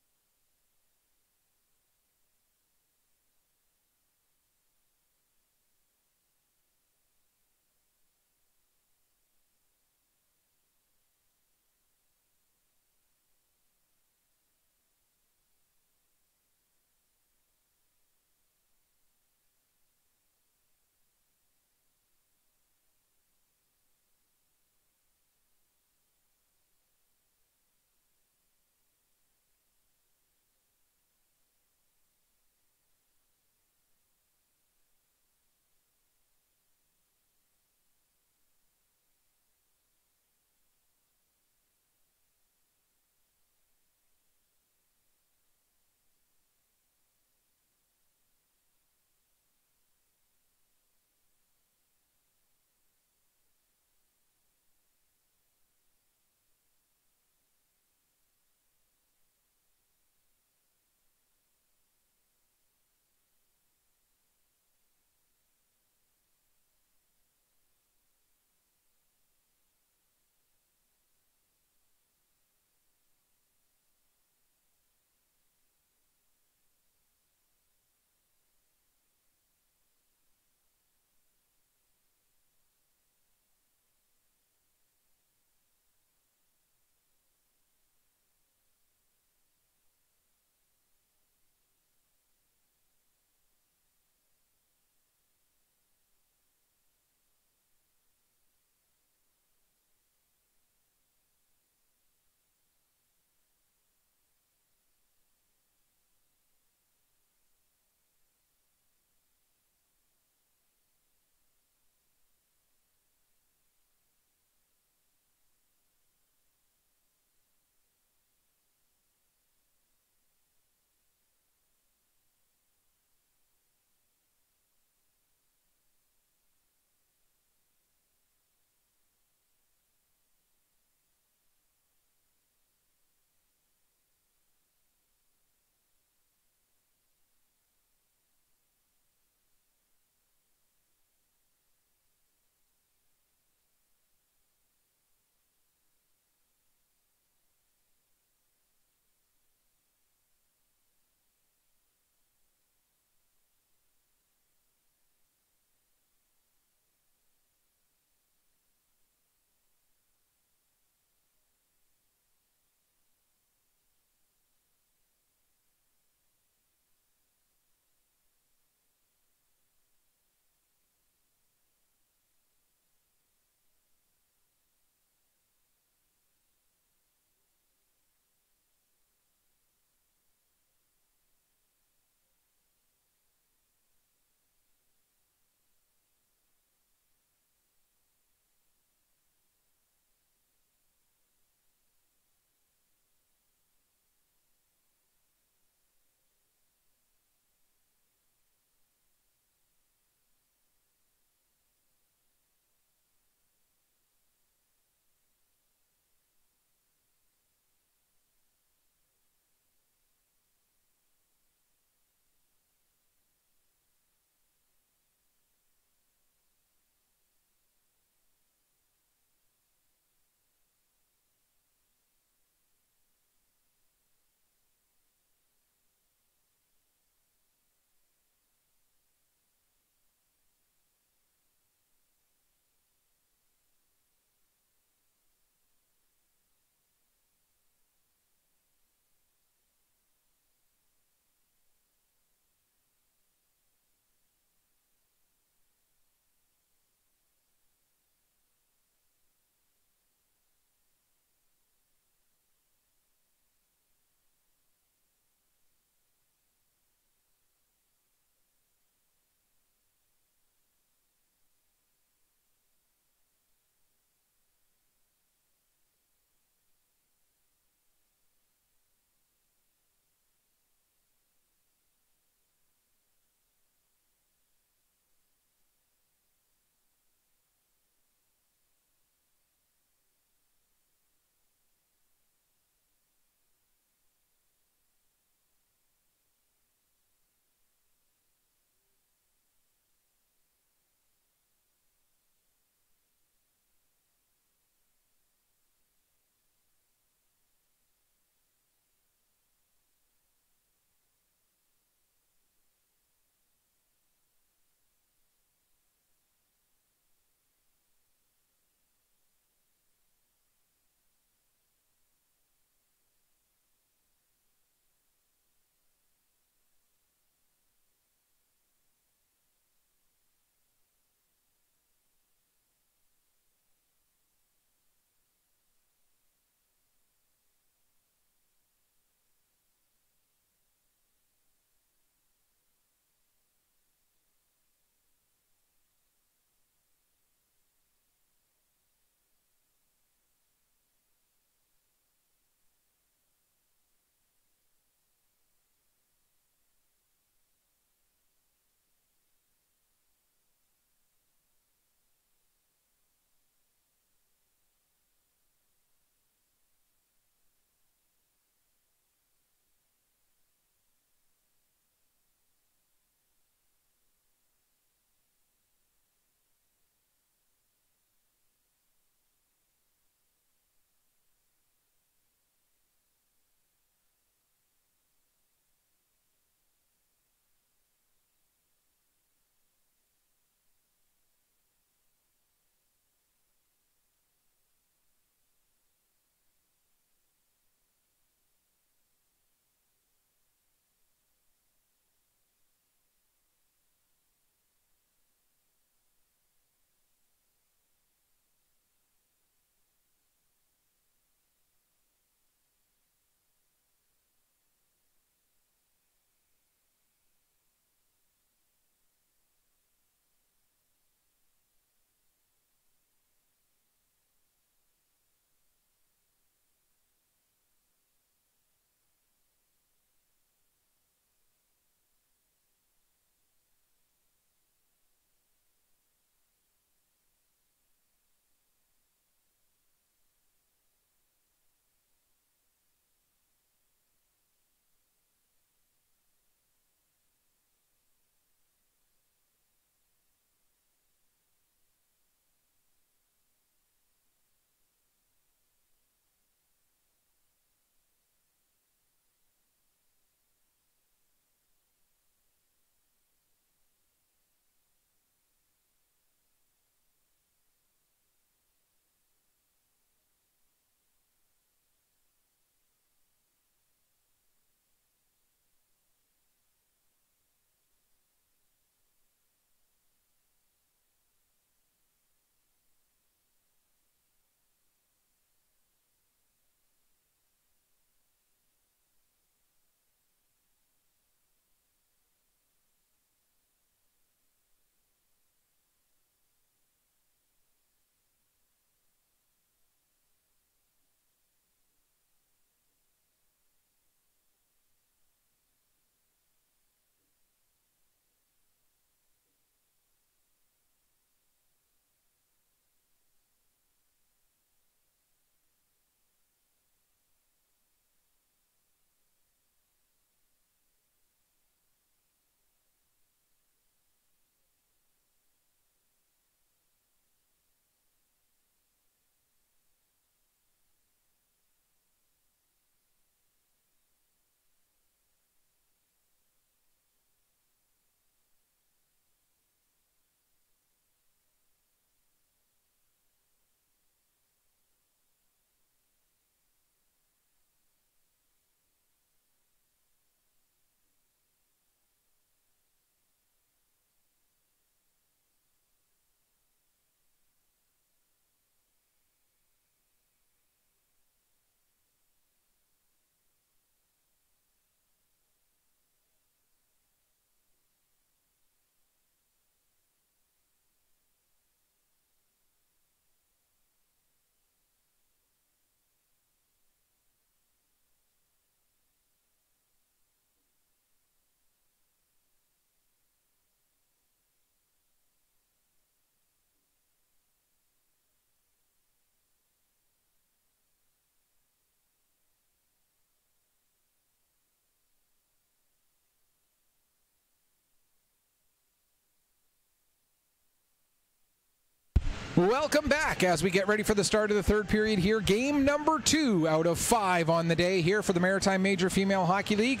Welcome back as we get ready for the start of the third period here. Game number two out of five on the day here for the Maritime Major Female Hockey League.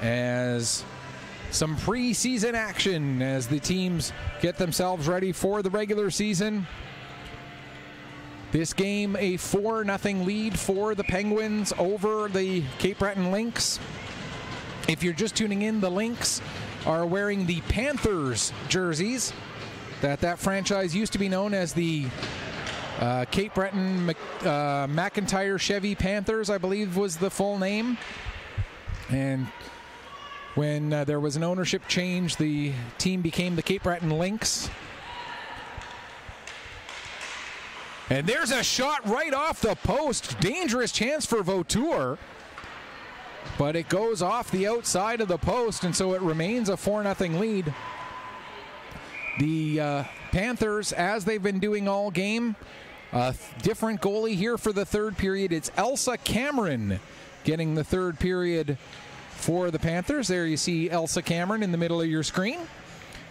As some preseason action as the teams get themselves ready for the regular season. This game, a 4 0 lead for the Penguins over the Cape Breton Lynx. If you're just tuning in, the Lynx are wearing the Panthers jerseys that that franchise used to be known as the uh, Cape Breton uh, McIntyre Chevy Panthers, I believe was the full name. And when uh, there was an ownership change, the team became the Cape Breton Lynx. And there's a shot right off the post. Dangerous chance for Vautour. But it goes off the outside of the post, and so it remains a 4 0 lead. The uh, Panthers, as they've been doing all game, a different goalie here for the third period. It's Elsa Cameron getting the third period for the Panthers. There you see Elsa Cameron in the middle of your screen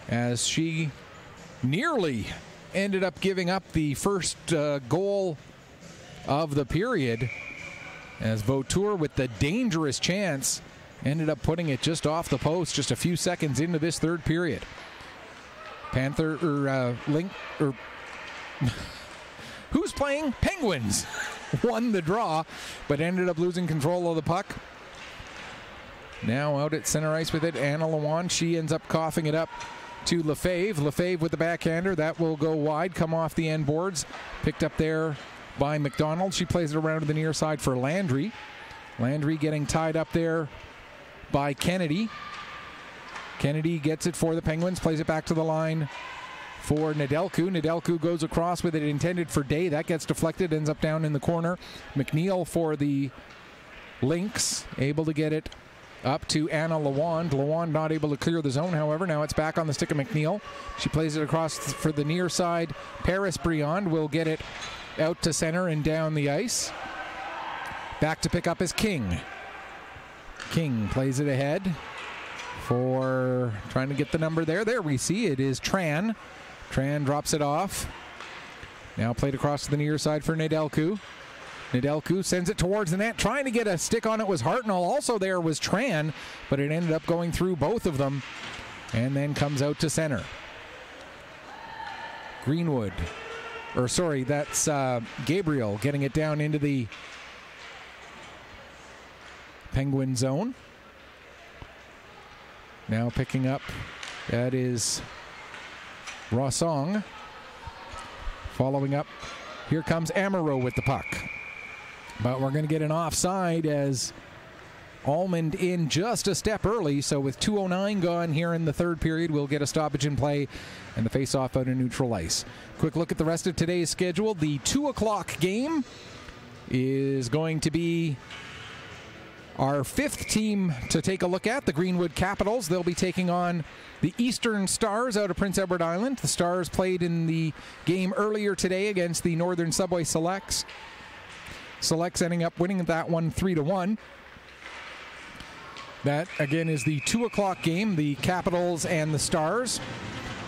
as she nearly ended up giving up the first uh, goal of the period as Vautour with the dangerous chance ended up putting it just off the post just a few seconds into this third period. Panther or uh, Lynx or who's playing Penguins won the draw, but ended up losing control of the puck. Now out at center ice with it, Anna Lawan. She ends up coughing it up to Lefebvre. Lefebvre with the backhander. That will go wide, come off the end boards. Picked up there by McDonald. She plays it around to the near side for Landry. Landry getting tied up there by Kennedy. Kennedy gets it for the Penguins, plays it back to the line for Nedelku. Nedelku goes across with it intended for Day. That gets deflected, ends up down in the corner. McNeil for the Lynx, able to get it up to Anna Lawand. Lawand not able to clear the zone, however. Now it's back on the stick of McNeil. She plays it across for the near side. Paris Briand will get it out to center and down the ice. Back to pick up is King. King plays it ahead for trying to get the number there. There we see it is Tran. Tran drops it off. Now played across to the near side for Nedelku. Nedelku sends it towards the net. Trying to get a stick on it was Hartnell. Also there was Tran, but it ended up going through both of them and then comes out to center. Greenwood, or sorry, that's uh, Gabriel getting it down into the Penguin zone. Now picking up, that is Rosong. Following up, here comes Amaro with the puck. But we're going to get an offside as Almond in just a step early. So with 2.09 gone here in the third period, we'll get a stoppage in play and the face-off out of neutral ice. Quick look at the rest of today's schedule. The 2 o'clock game is going to be our fifth team to take a look at, the Greenwood Capitals. They'll be taking on the Eastern Stars out of Prince Edward Island. The Stars played in the game earlier today against the Northern Subway Selects. Selects ending up winning that one 3 to 1. That again is the two o'clock game, the Capitals and the Stars.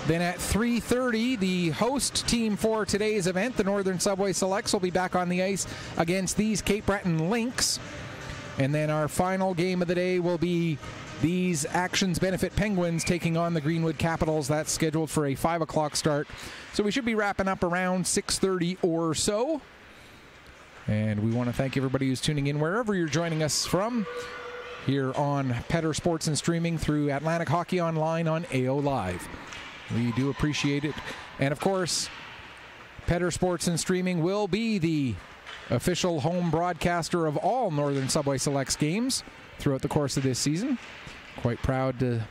Then at 3:30, the host team for today's event, the Northern Subway Selects, will be back on the ice against these Cape Breton Lynx. And then our final game of the day will be these Actions Benefit Penguins taking on the Greenwood Capitals. That's scheduled for a 5 o'clock start. So we should be wrapping up around 6.30 or so. And we want to thank everybody who's tuning in wherever you're joining us from here on Petter Sports and Streaming through Atlantic Hockey Online on AO Live. We do appreciate it. And of course, Petter Sports and Streaming will be the official home broadcaster of all Northern Subway Selects games throughout the course of this season. Quite proud to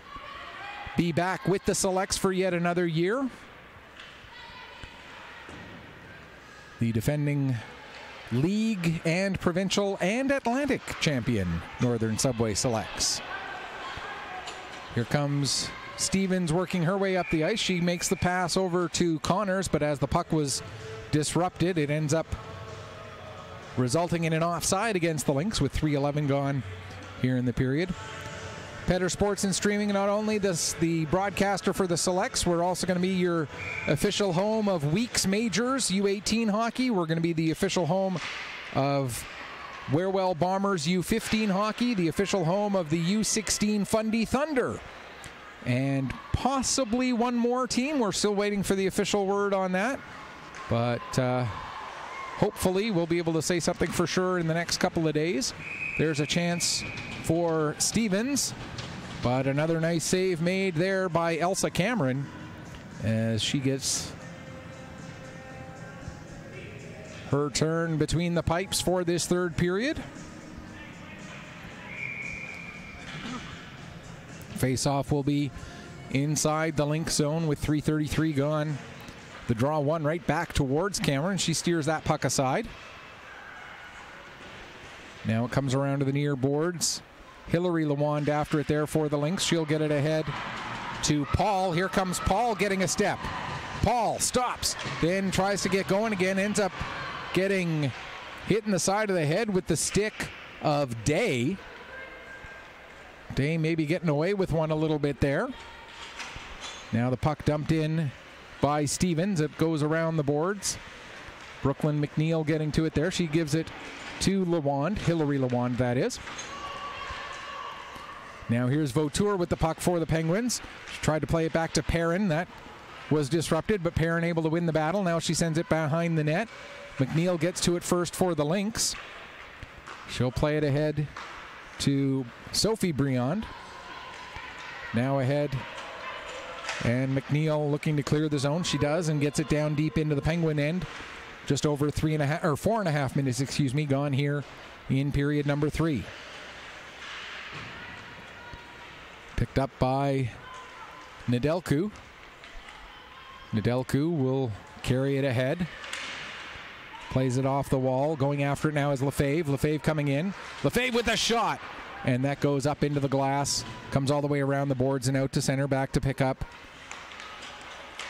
be back with the Selects for yet another year. The defending league and provincial and Atlantic champion Northern Subway Selects. Here comes Stevens working her way up the ice. She makes the pass over to Connors, but as the puck was disrupted, it ends up resulting in an offside against the Lynx with 3.11 gone here in the period. Petter Sports and Streaming, not only this the broadcaster for the selects, we're also going to be your official home of Weeks Majors U18 hockey. We're going to be the official home of Warewell Bombers U15 hockey, the official home of the U16 Fundy Thunder. And possibly one more team. We're still waiting for the official word on that. But uh, hopefully we'll be able to say something for sure in the next couple of days. There's a chance for Stevens, but another nice save made there by Elsa Cameron as she gets her turn between the pipes for this third period. Face off will be inside the Lynx zone with 333 gone. The draw one right back towards Cameron. She steers that puck aside. Now it comes around to the near boards. Hillary Lawand after it there for the Lynx. She'll get it ahead to Paul. Here comes Paul getting a step. Paul stops, then tries to get going again, ends up getting hit in the side of the head with the stick of Day. Day maybe getting away with one a little bit there. Now the puck dumped in by Stevens. It goes around the boards. Brooklyn McNeil getting to it there. She gives it to Lawand, Hillary Lawand, that is. Now here's Vautour with the puck for the Penguins. She tried to play it back to Perrin. That was disrupted, but Perrin able to win the battle. Now she sends it behind the net. McNeil gets to it first for the Lynx. She'll play it ahead to Sophie Briand. Now ahead. And McNeil looking to clear the zone. She does and gets it down deep into the Penguin end. Just over three and a half or four and a half minutes, excuse me, gone here in period number three. Picked up by Nedelku. Nedelku will carry it ahead. Plays it off the wall. Going after it now is Lefebvre. Lefebvre coming in. Lefebvre with a shot. And that goes up into the glass. Comes all the way around the boards and out to center. Back to pick up.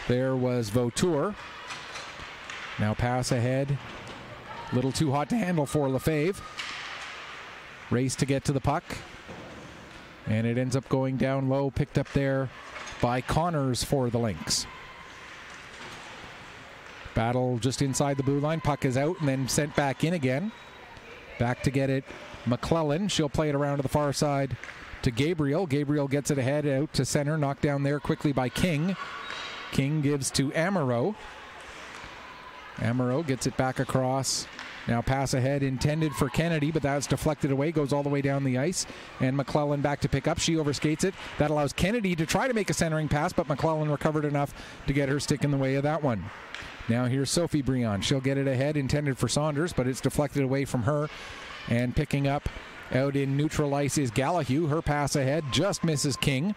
There was Vautour. Now pass ahead. Little too hot to handle for Lefebvre. Race to get to the puck. And it ends up going down low, picked up there by Connors for the Lynx. Battle just inside the blue line. Puck is out and then sent back in again. Back to get it. McClellan. She'll play it around to the far side to Gabriel. Gabriel gets it ahead out to center. Knocked down there quickly by King. King gives to Amaro. Amaro gets it back across. Now pass ahead intended for Kennedy, but that's deflected away, goes all the way down the ice. And McClellan back to pick up. She overskates it. That allows Kennedy to try to make a centering pass, but McClellan recovered enough to get her stick in the way of that one. Now here's Sophie Briand. She'll get it ahead, intended for Saunders, but it's deflected away from her. And picking up out in neutral ice is Gallahue. Her pass ahead just misses King.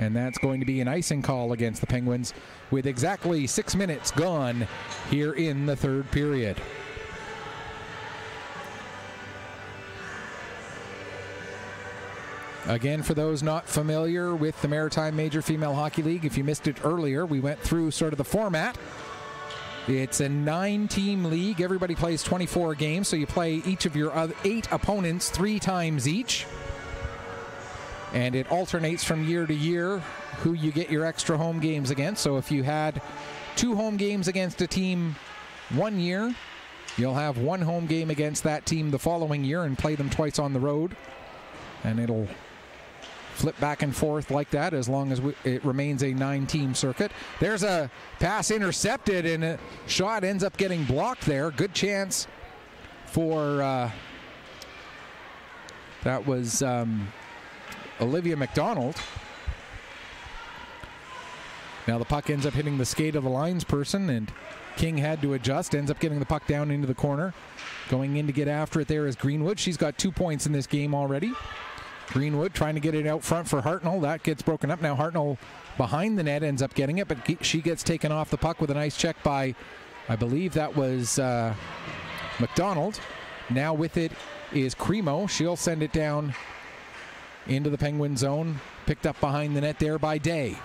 And that's going to be an icing call against the Penguins with exactly six minutes gone here in the third period. Again, for those not familiar with the Maritime Major Female Hockey League, if you missed it earlier, we went through sort of the format. It's a nine team league. Everybody plays 24 games, so you play each of your eight opponents three times each. And it alternates from year to year who you get your extra home games against. So if you had two home games against a team one year, you'll have one home game against that team the following year and play them twice on the road. And it'll flip back and forth like that as long as we, it remains a nine team circuit. There's a pass intercepted and a shot ends up getting blocked there. Good chance for uh, that was um, Olivia McDonald. Now the puck ends up hitting the skate of the lines person and King had to adjust, ends up getting the puck down into the corner. Going in to get after it there is Greenwood. She's got two points in this game already. Greenwood trying to get it out front for Hartnell. That gets broken up. Now Hartnell behind the net ends up getting it, but she gets taken off the puck with a nice check by, I believe that was uh, McDonald. Now with it is Cremo. She'll send it down into the Penguin zone. Picked up behind the net there by Day.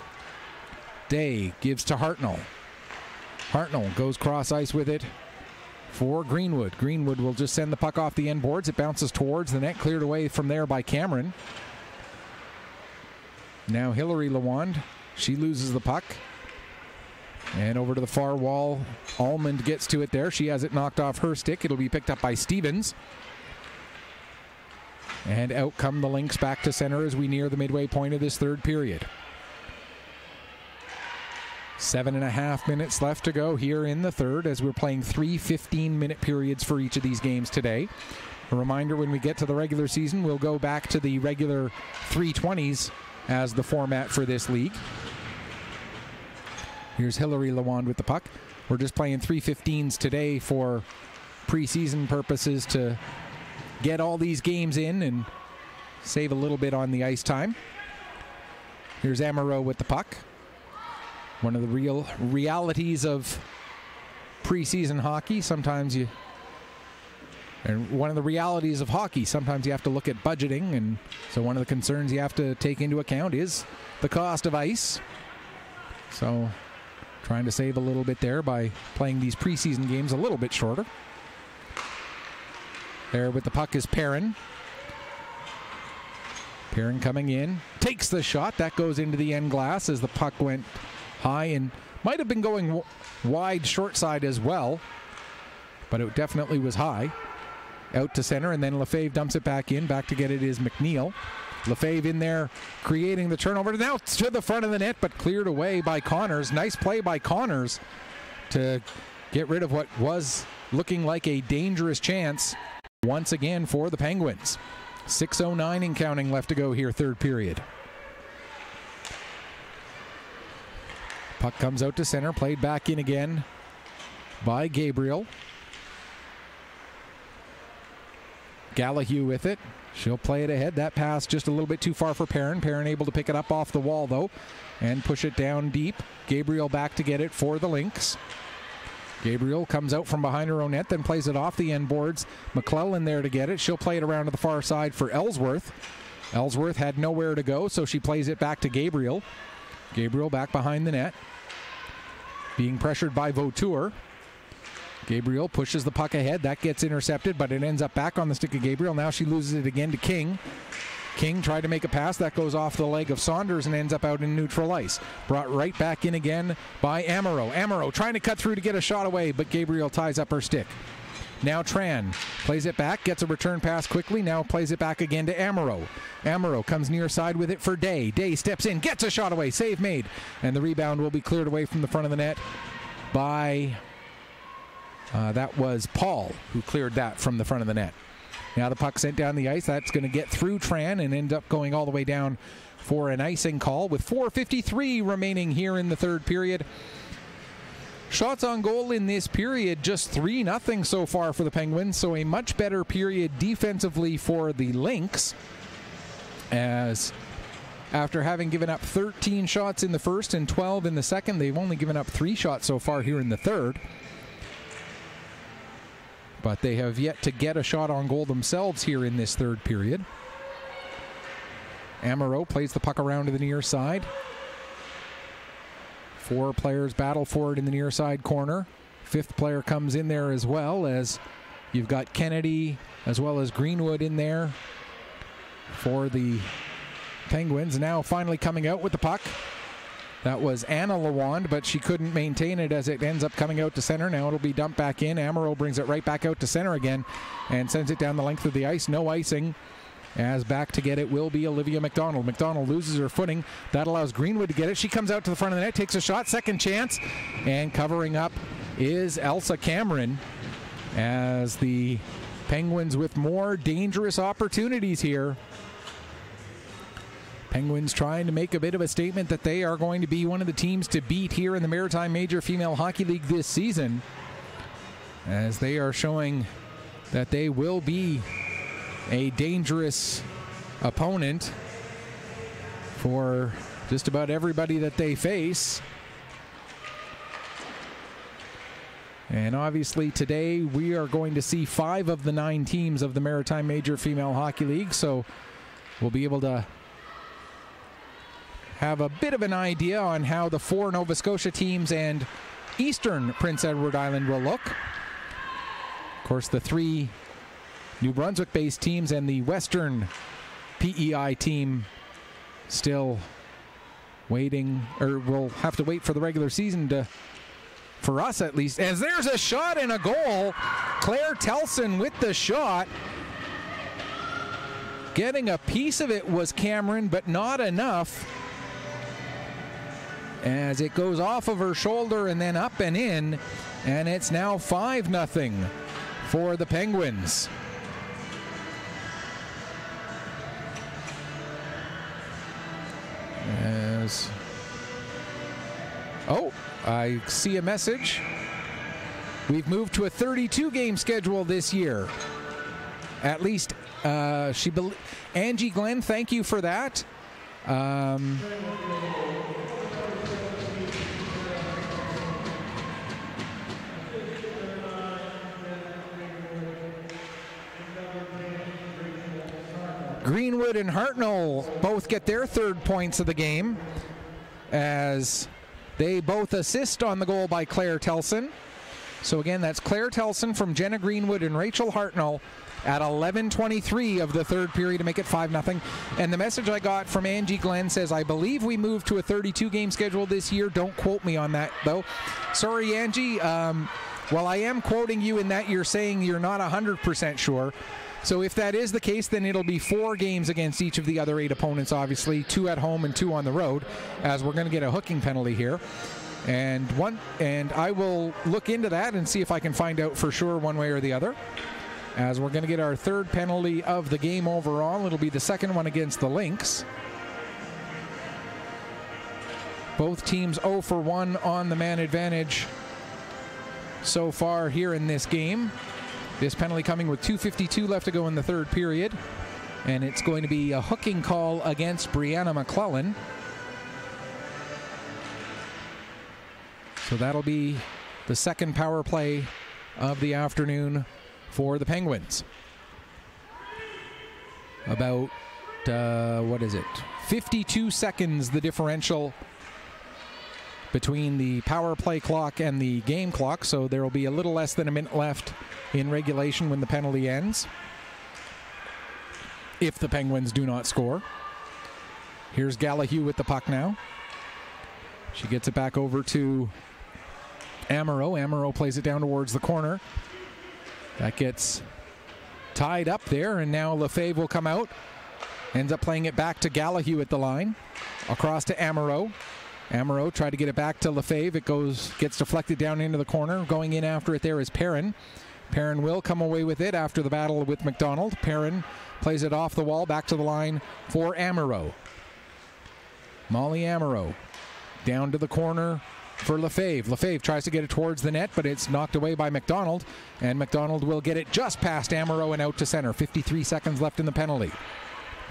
Day gives to Hartnell. Hartnell goes cross ice with it for Greenwood. Greenwood will just send the puck off the end boards. It bounces towards the net, cleared away from there by Cameron. Now Hillary Lawand, she loses the puck. And over to the far wall, Almond gets to it there. She has it knocked off her stick. It'll be picked up by Stevens. And out come the Lynx back to center as we near the midway point of this third period. Seven and a half minutes left to go here in the third as we're playing three 15 minute periods for each of these games today. A reminder when we get to the regular season, we'll go back to the regular 320s as the format for this league. Here's Hillary Lawand with the puck. We're just playing 315s today for preseason purposes to get all these games in and save a little bit on the ice time. Here's Amaro with the puck. One of the real realities of preseason hockey. Sometimes you and one of the realities of hockey, sometimes you have to look at budgeting, and so one of the concerns you have to take into account is the cost of ice. So, trying to save a little bit there by playing these preseason games a little bit shorter. There with the puck is Perrin. Perrin coming in, takes the shot. That goes into the end glass as the puck went high and might have been going wide short side as well, but it definitely was high. Out to center, and then Lefebvre dumps it back in. Back to get it is McNeil. Lefebvre in there creating the turnover. Now to the front of the net, but cleared away by Connors. Nice play by Connors to get rid of what was looking like a dangerous chance once again for the Penguins. 6.09 and counting left to go here, third period. Puck comes out to center, played back in again by Gabriel. Gallahue with it. She'll play it ahead. That pass just a little bit too far for Perrin. Perrin able to pick it up off the wall, though, and push it down deep. Gabriel back to get it for the Lynx. Gabriel comes out from behind her own net, then plays it off the end boards. McClellan there to get it. She'll play it around to the far side for Ellsworth. Ellsworth had nowhere to go, so she plays it back to Gabriel. Gabriel back behind the net. Being pressured by Vautour. Gabriel pushes the puck ahead. That gets intercepted, but it ends up back on the stick of Gabriel. Now she loses it again to King. King tried to make a pass that goes off the leg of Saunders and ends up out in neutral ice. Brought right back in again by Amaro. Amaro trying to cut through to get a shot away, but Gabriel ties up her stick. Now Tran plays it back, gets a return pass quickly, now plays it back again to Amaro. Amaro comes near side with it for Day. Day steps in, gets a shot away, save made, and the rebound will be cleared away from the front of the net by. Uh, that was Paul who cleared that from the front of the net. Now the puck sent down the ice. That's going to get through Tran and end up going all the way down for an icing call with 4.53 remaining here in the third period. Shots on goal in this period, just 3 0 so far for the Penguins. So a much better period defensively for the Lynx. As after having given up 13 shots in the first and 12 in the second, they've only given up 3 shots so far here in the third. But they have yet to get a shot on goal themselves here in this third period. Amaro plays the puck around to the near side. Four players battle for it in the near side corner. Fifth player comes in there as well as you've got Kennedy as well as Greenwood in there for the Penguins. Now finally coming out with the puck. That was Anna Lawand, but she couldn't maintain it as it ends up coming out to center. Now it'll be dumped back in. Amaro brings it right back out to center again and sends it down the length of the ice. No icing. As back to get it will be Olivia McDonald. McDonald loses her footing. That allows Greenwood to get it. She comes out to the front of the net, takes a shot, second chance, and covering up is Elsa Cameron as the Penguins with more dangerous opportunities here. Penguins trying to make a bit of a statement that they are going to be one of the teams to beat here in the Maritime Major Female Hockey League this season, as they are showing that they will be a dangerous opponent for just about everybody that they face. And obviously, today we are going to see five of the nine teams of the Maritime Major Female Hockey League. So we'll be able to have a bit of an idea on how the four Nova Scotia teams and Eastern Prince Edward Island will look. Of course, the three New Brunswick based teams and the Western PEI team still waiting, or we'll have to wait for the regular season to, for us at least. As there's a shot and a goal, Claire Telson with the shot. Getting a piece of it was Cameron, but not enough. As it goes off of her shoulder and then up and in, and it's now 5 0 for the Penguins. As oh, I see a message. We've moved to a 32 game schedule this year. At least uh, she, Angie Glenn, thank you for that. Um, Greenwood and Hartnell both get their third points of the game as they both assist on the goal by Claire Telson. So again, that's Claire Telson from Jenna Greenwood and Rachel Hartnell at 11:23 of the third period to make it 5 0 And the message I got from Angie Glenn says, "I believe we moved to a 32 game schedule this year. Don't quote me on that though." Sorry, Angie. Um, well, I am quoting you in that you're saying you're not 100% sure. So if that is the case, then it'll be four games against each of the other eight opponents, obviously, two at home and two on the road, as we're going to get a hooking penalty here. And one and I will look into that and see if I can find out for sure one way or the other. As we're going to get our third penalty of the game overall. It'll be the second one against the Lynx. Both teams 0 for 1 on the man advantage so far here in this game. This penalty coming with 2.52 left to go in the third period. And it's going to be a hooking call against Brianna McClellan. So that'll be the second power play of the afternoon for the Penguins. About, uh, what is it? 52 seconds the differential between the power play clock and the game clock, so there will be a little less than a minute left in regulation when the penalty ends. If the Penguins do not score. Here's Gallahue with the puck now. She gets it back over to Amaro. Amaro plays it down towards the corner. That gets tied up there, and now Lefebvre will come out. Ends up playing it back to Gallahue at the line. Across to Amaro. Amaro tried to get it back to Lefebvre. It goes gets deflected down into the corner. Going in after it there is Perrin. Perrin will come away with it after the battle with McDonald. Perrin plays it off the wall back to the line for Amaro. Molly Amaro down to the corner for Lefebvre. Lefebvre tries to get it towards the net, but it's knocked away by McDonald, and McDonald will get it just past Amaro and out to center. 53 seconds left in the penalty.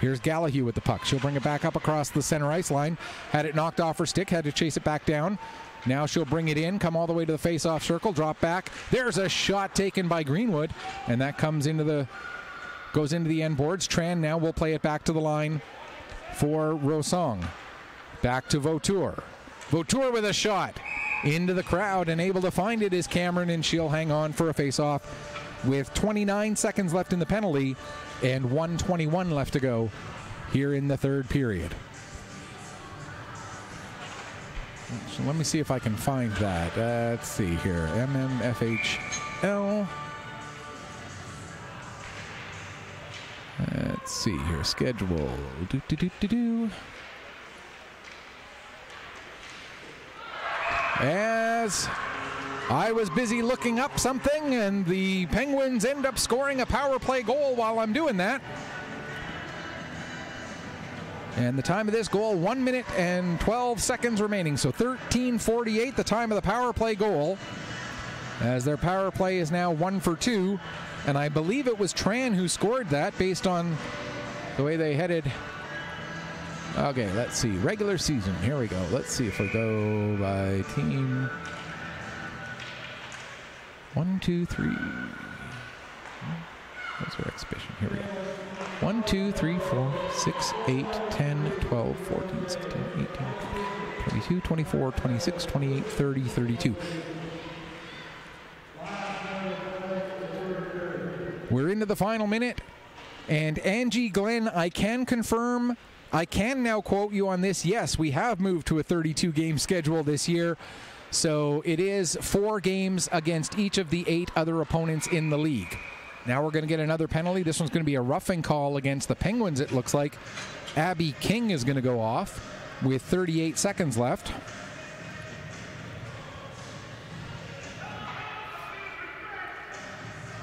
Here's Gallahue with the puck. She'll bring it back up across the center ice line. Had it knocked off her stick, had to chase it back down. Now she'll bring it in, come all the way to the face-off circle, drop back. There's a shot taken by Greenwood, and that comes into the goes into the end boards. Tran now will play it back to the line for Rosong. Back to Vautour. Vautour with a shot into the crowd and able to find it is Cameron, and she'll hang on for a face-off with 29 seconds left in the penalty and 121 left to go here in the third period. So let me see if I can find that. Uh, let's see here. MMFHL. Let's see here. Schedule. Do, do, do, do, do. As I was busy looking up something, and the Penguins end up scoring a power play goal while I'm doing that. And the time of this goal, 1 minute and 12 seconds remaining. So 13:48, the time of the power play goal. As their power play is now one for two. And I believe it was Tran who scored that based on the way they headed. Okay, let's see. Regular season. Here we go. Let's see if we go by team. One, two, three. Hmm? What's our exhibition? Here we go. 1, 2, 3, 4, 6, 8, 10, 12, 14, 16, 18, 22, 24, 26, 28, 30, 32. We're into the final minute. And Angie Glenn, I can confirm I can now quote you on this. Yes, we have moved to a 32 game schedule this year. So it is four games against each of the eight other opponents in the league. Now we're going to get another penalty. This one's going to be a roughing call against the Penguins, it looks like. Abby King is going to go off with 38 seconds left.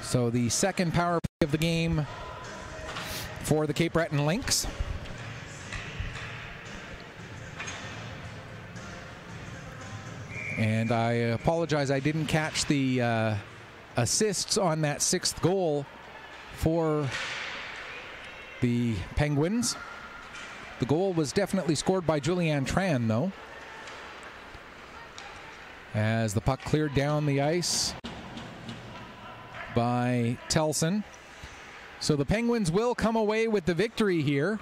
So the second power play of the game for the Cape Breton Lynx. And I apologize, I didn't catch the uh, assists on that sixth goal for the Penguins. The goal was definitely scored by Julianne Tran, though. As the puck cleared down the ice by Telson. So the Penguins will come away with the victory here.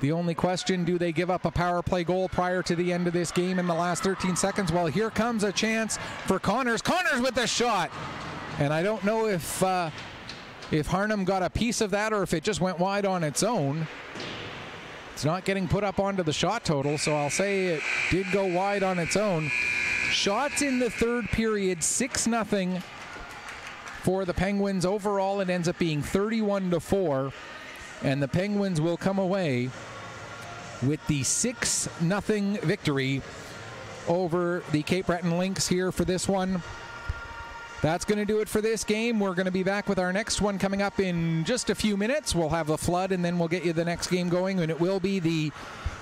The only question do they give up a power play goal prior to the end of this game in the last 13 seconds? Well, here comes a chance for Connors. Connors with the shot. And I don't know if uh, if Harnham got a piece of that or if it just went wide on its own. It's not getting put up onto the shot total, so I'll say it did go wide on its own. Shots in the third period, 6 0 for the Penguins. Overall, it ends up being 31 to 4, and the Penguins will come away with the 6 0 victory over the Cape Breton Lynx here for this one. That's going to do it for this game. We're going to be back with our next one coming up in just a few minutes. We'll have a flood, and then we'll get you the next game going, and it will be the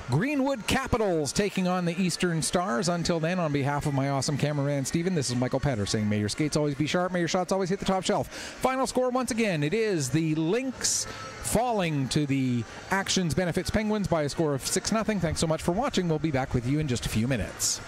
Greenwood Capitals taking on the Eastern Stars. Until then, on behalf of my awesome cameraman Steven, this is Michael Petter saying, May your skates always be sharp, may your shots always hit the top shelf. Final score once again, it is the Lynx falling to the Actions Benefits Penguins by a score of 6 0. Thanks so much for watching. We'll be back with you in just a few minutes.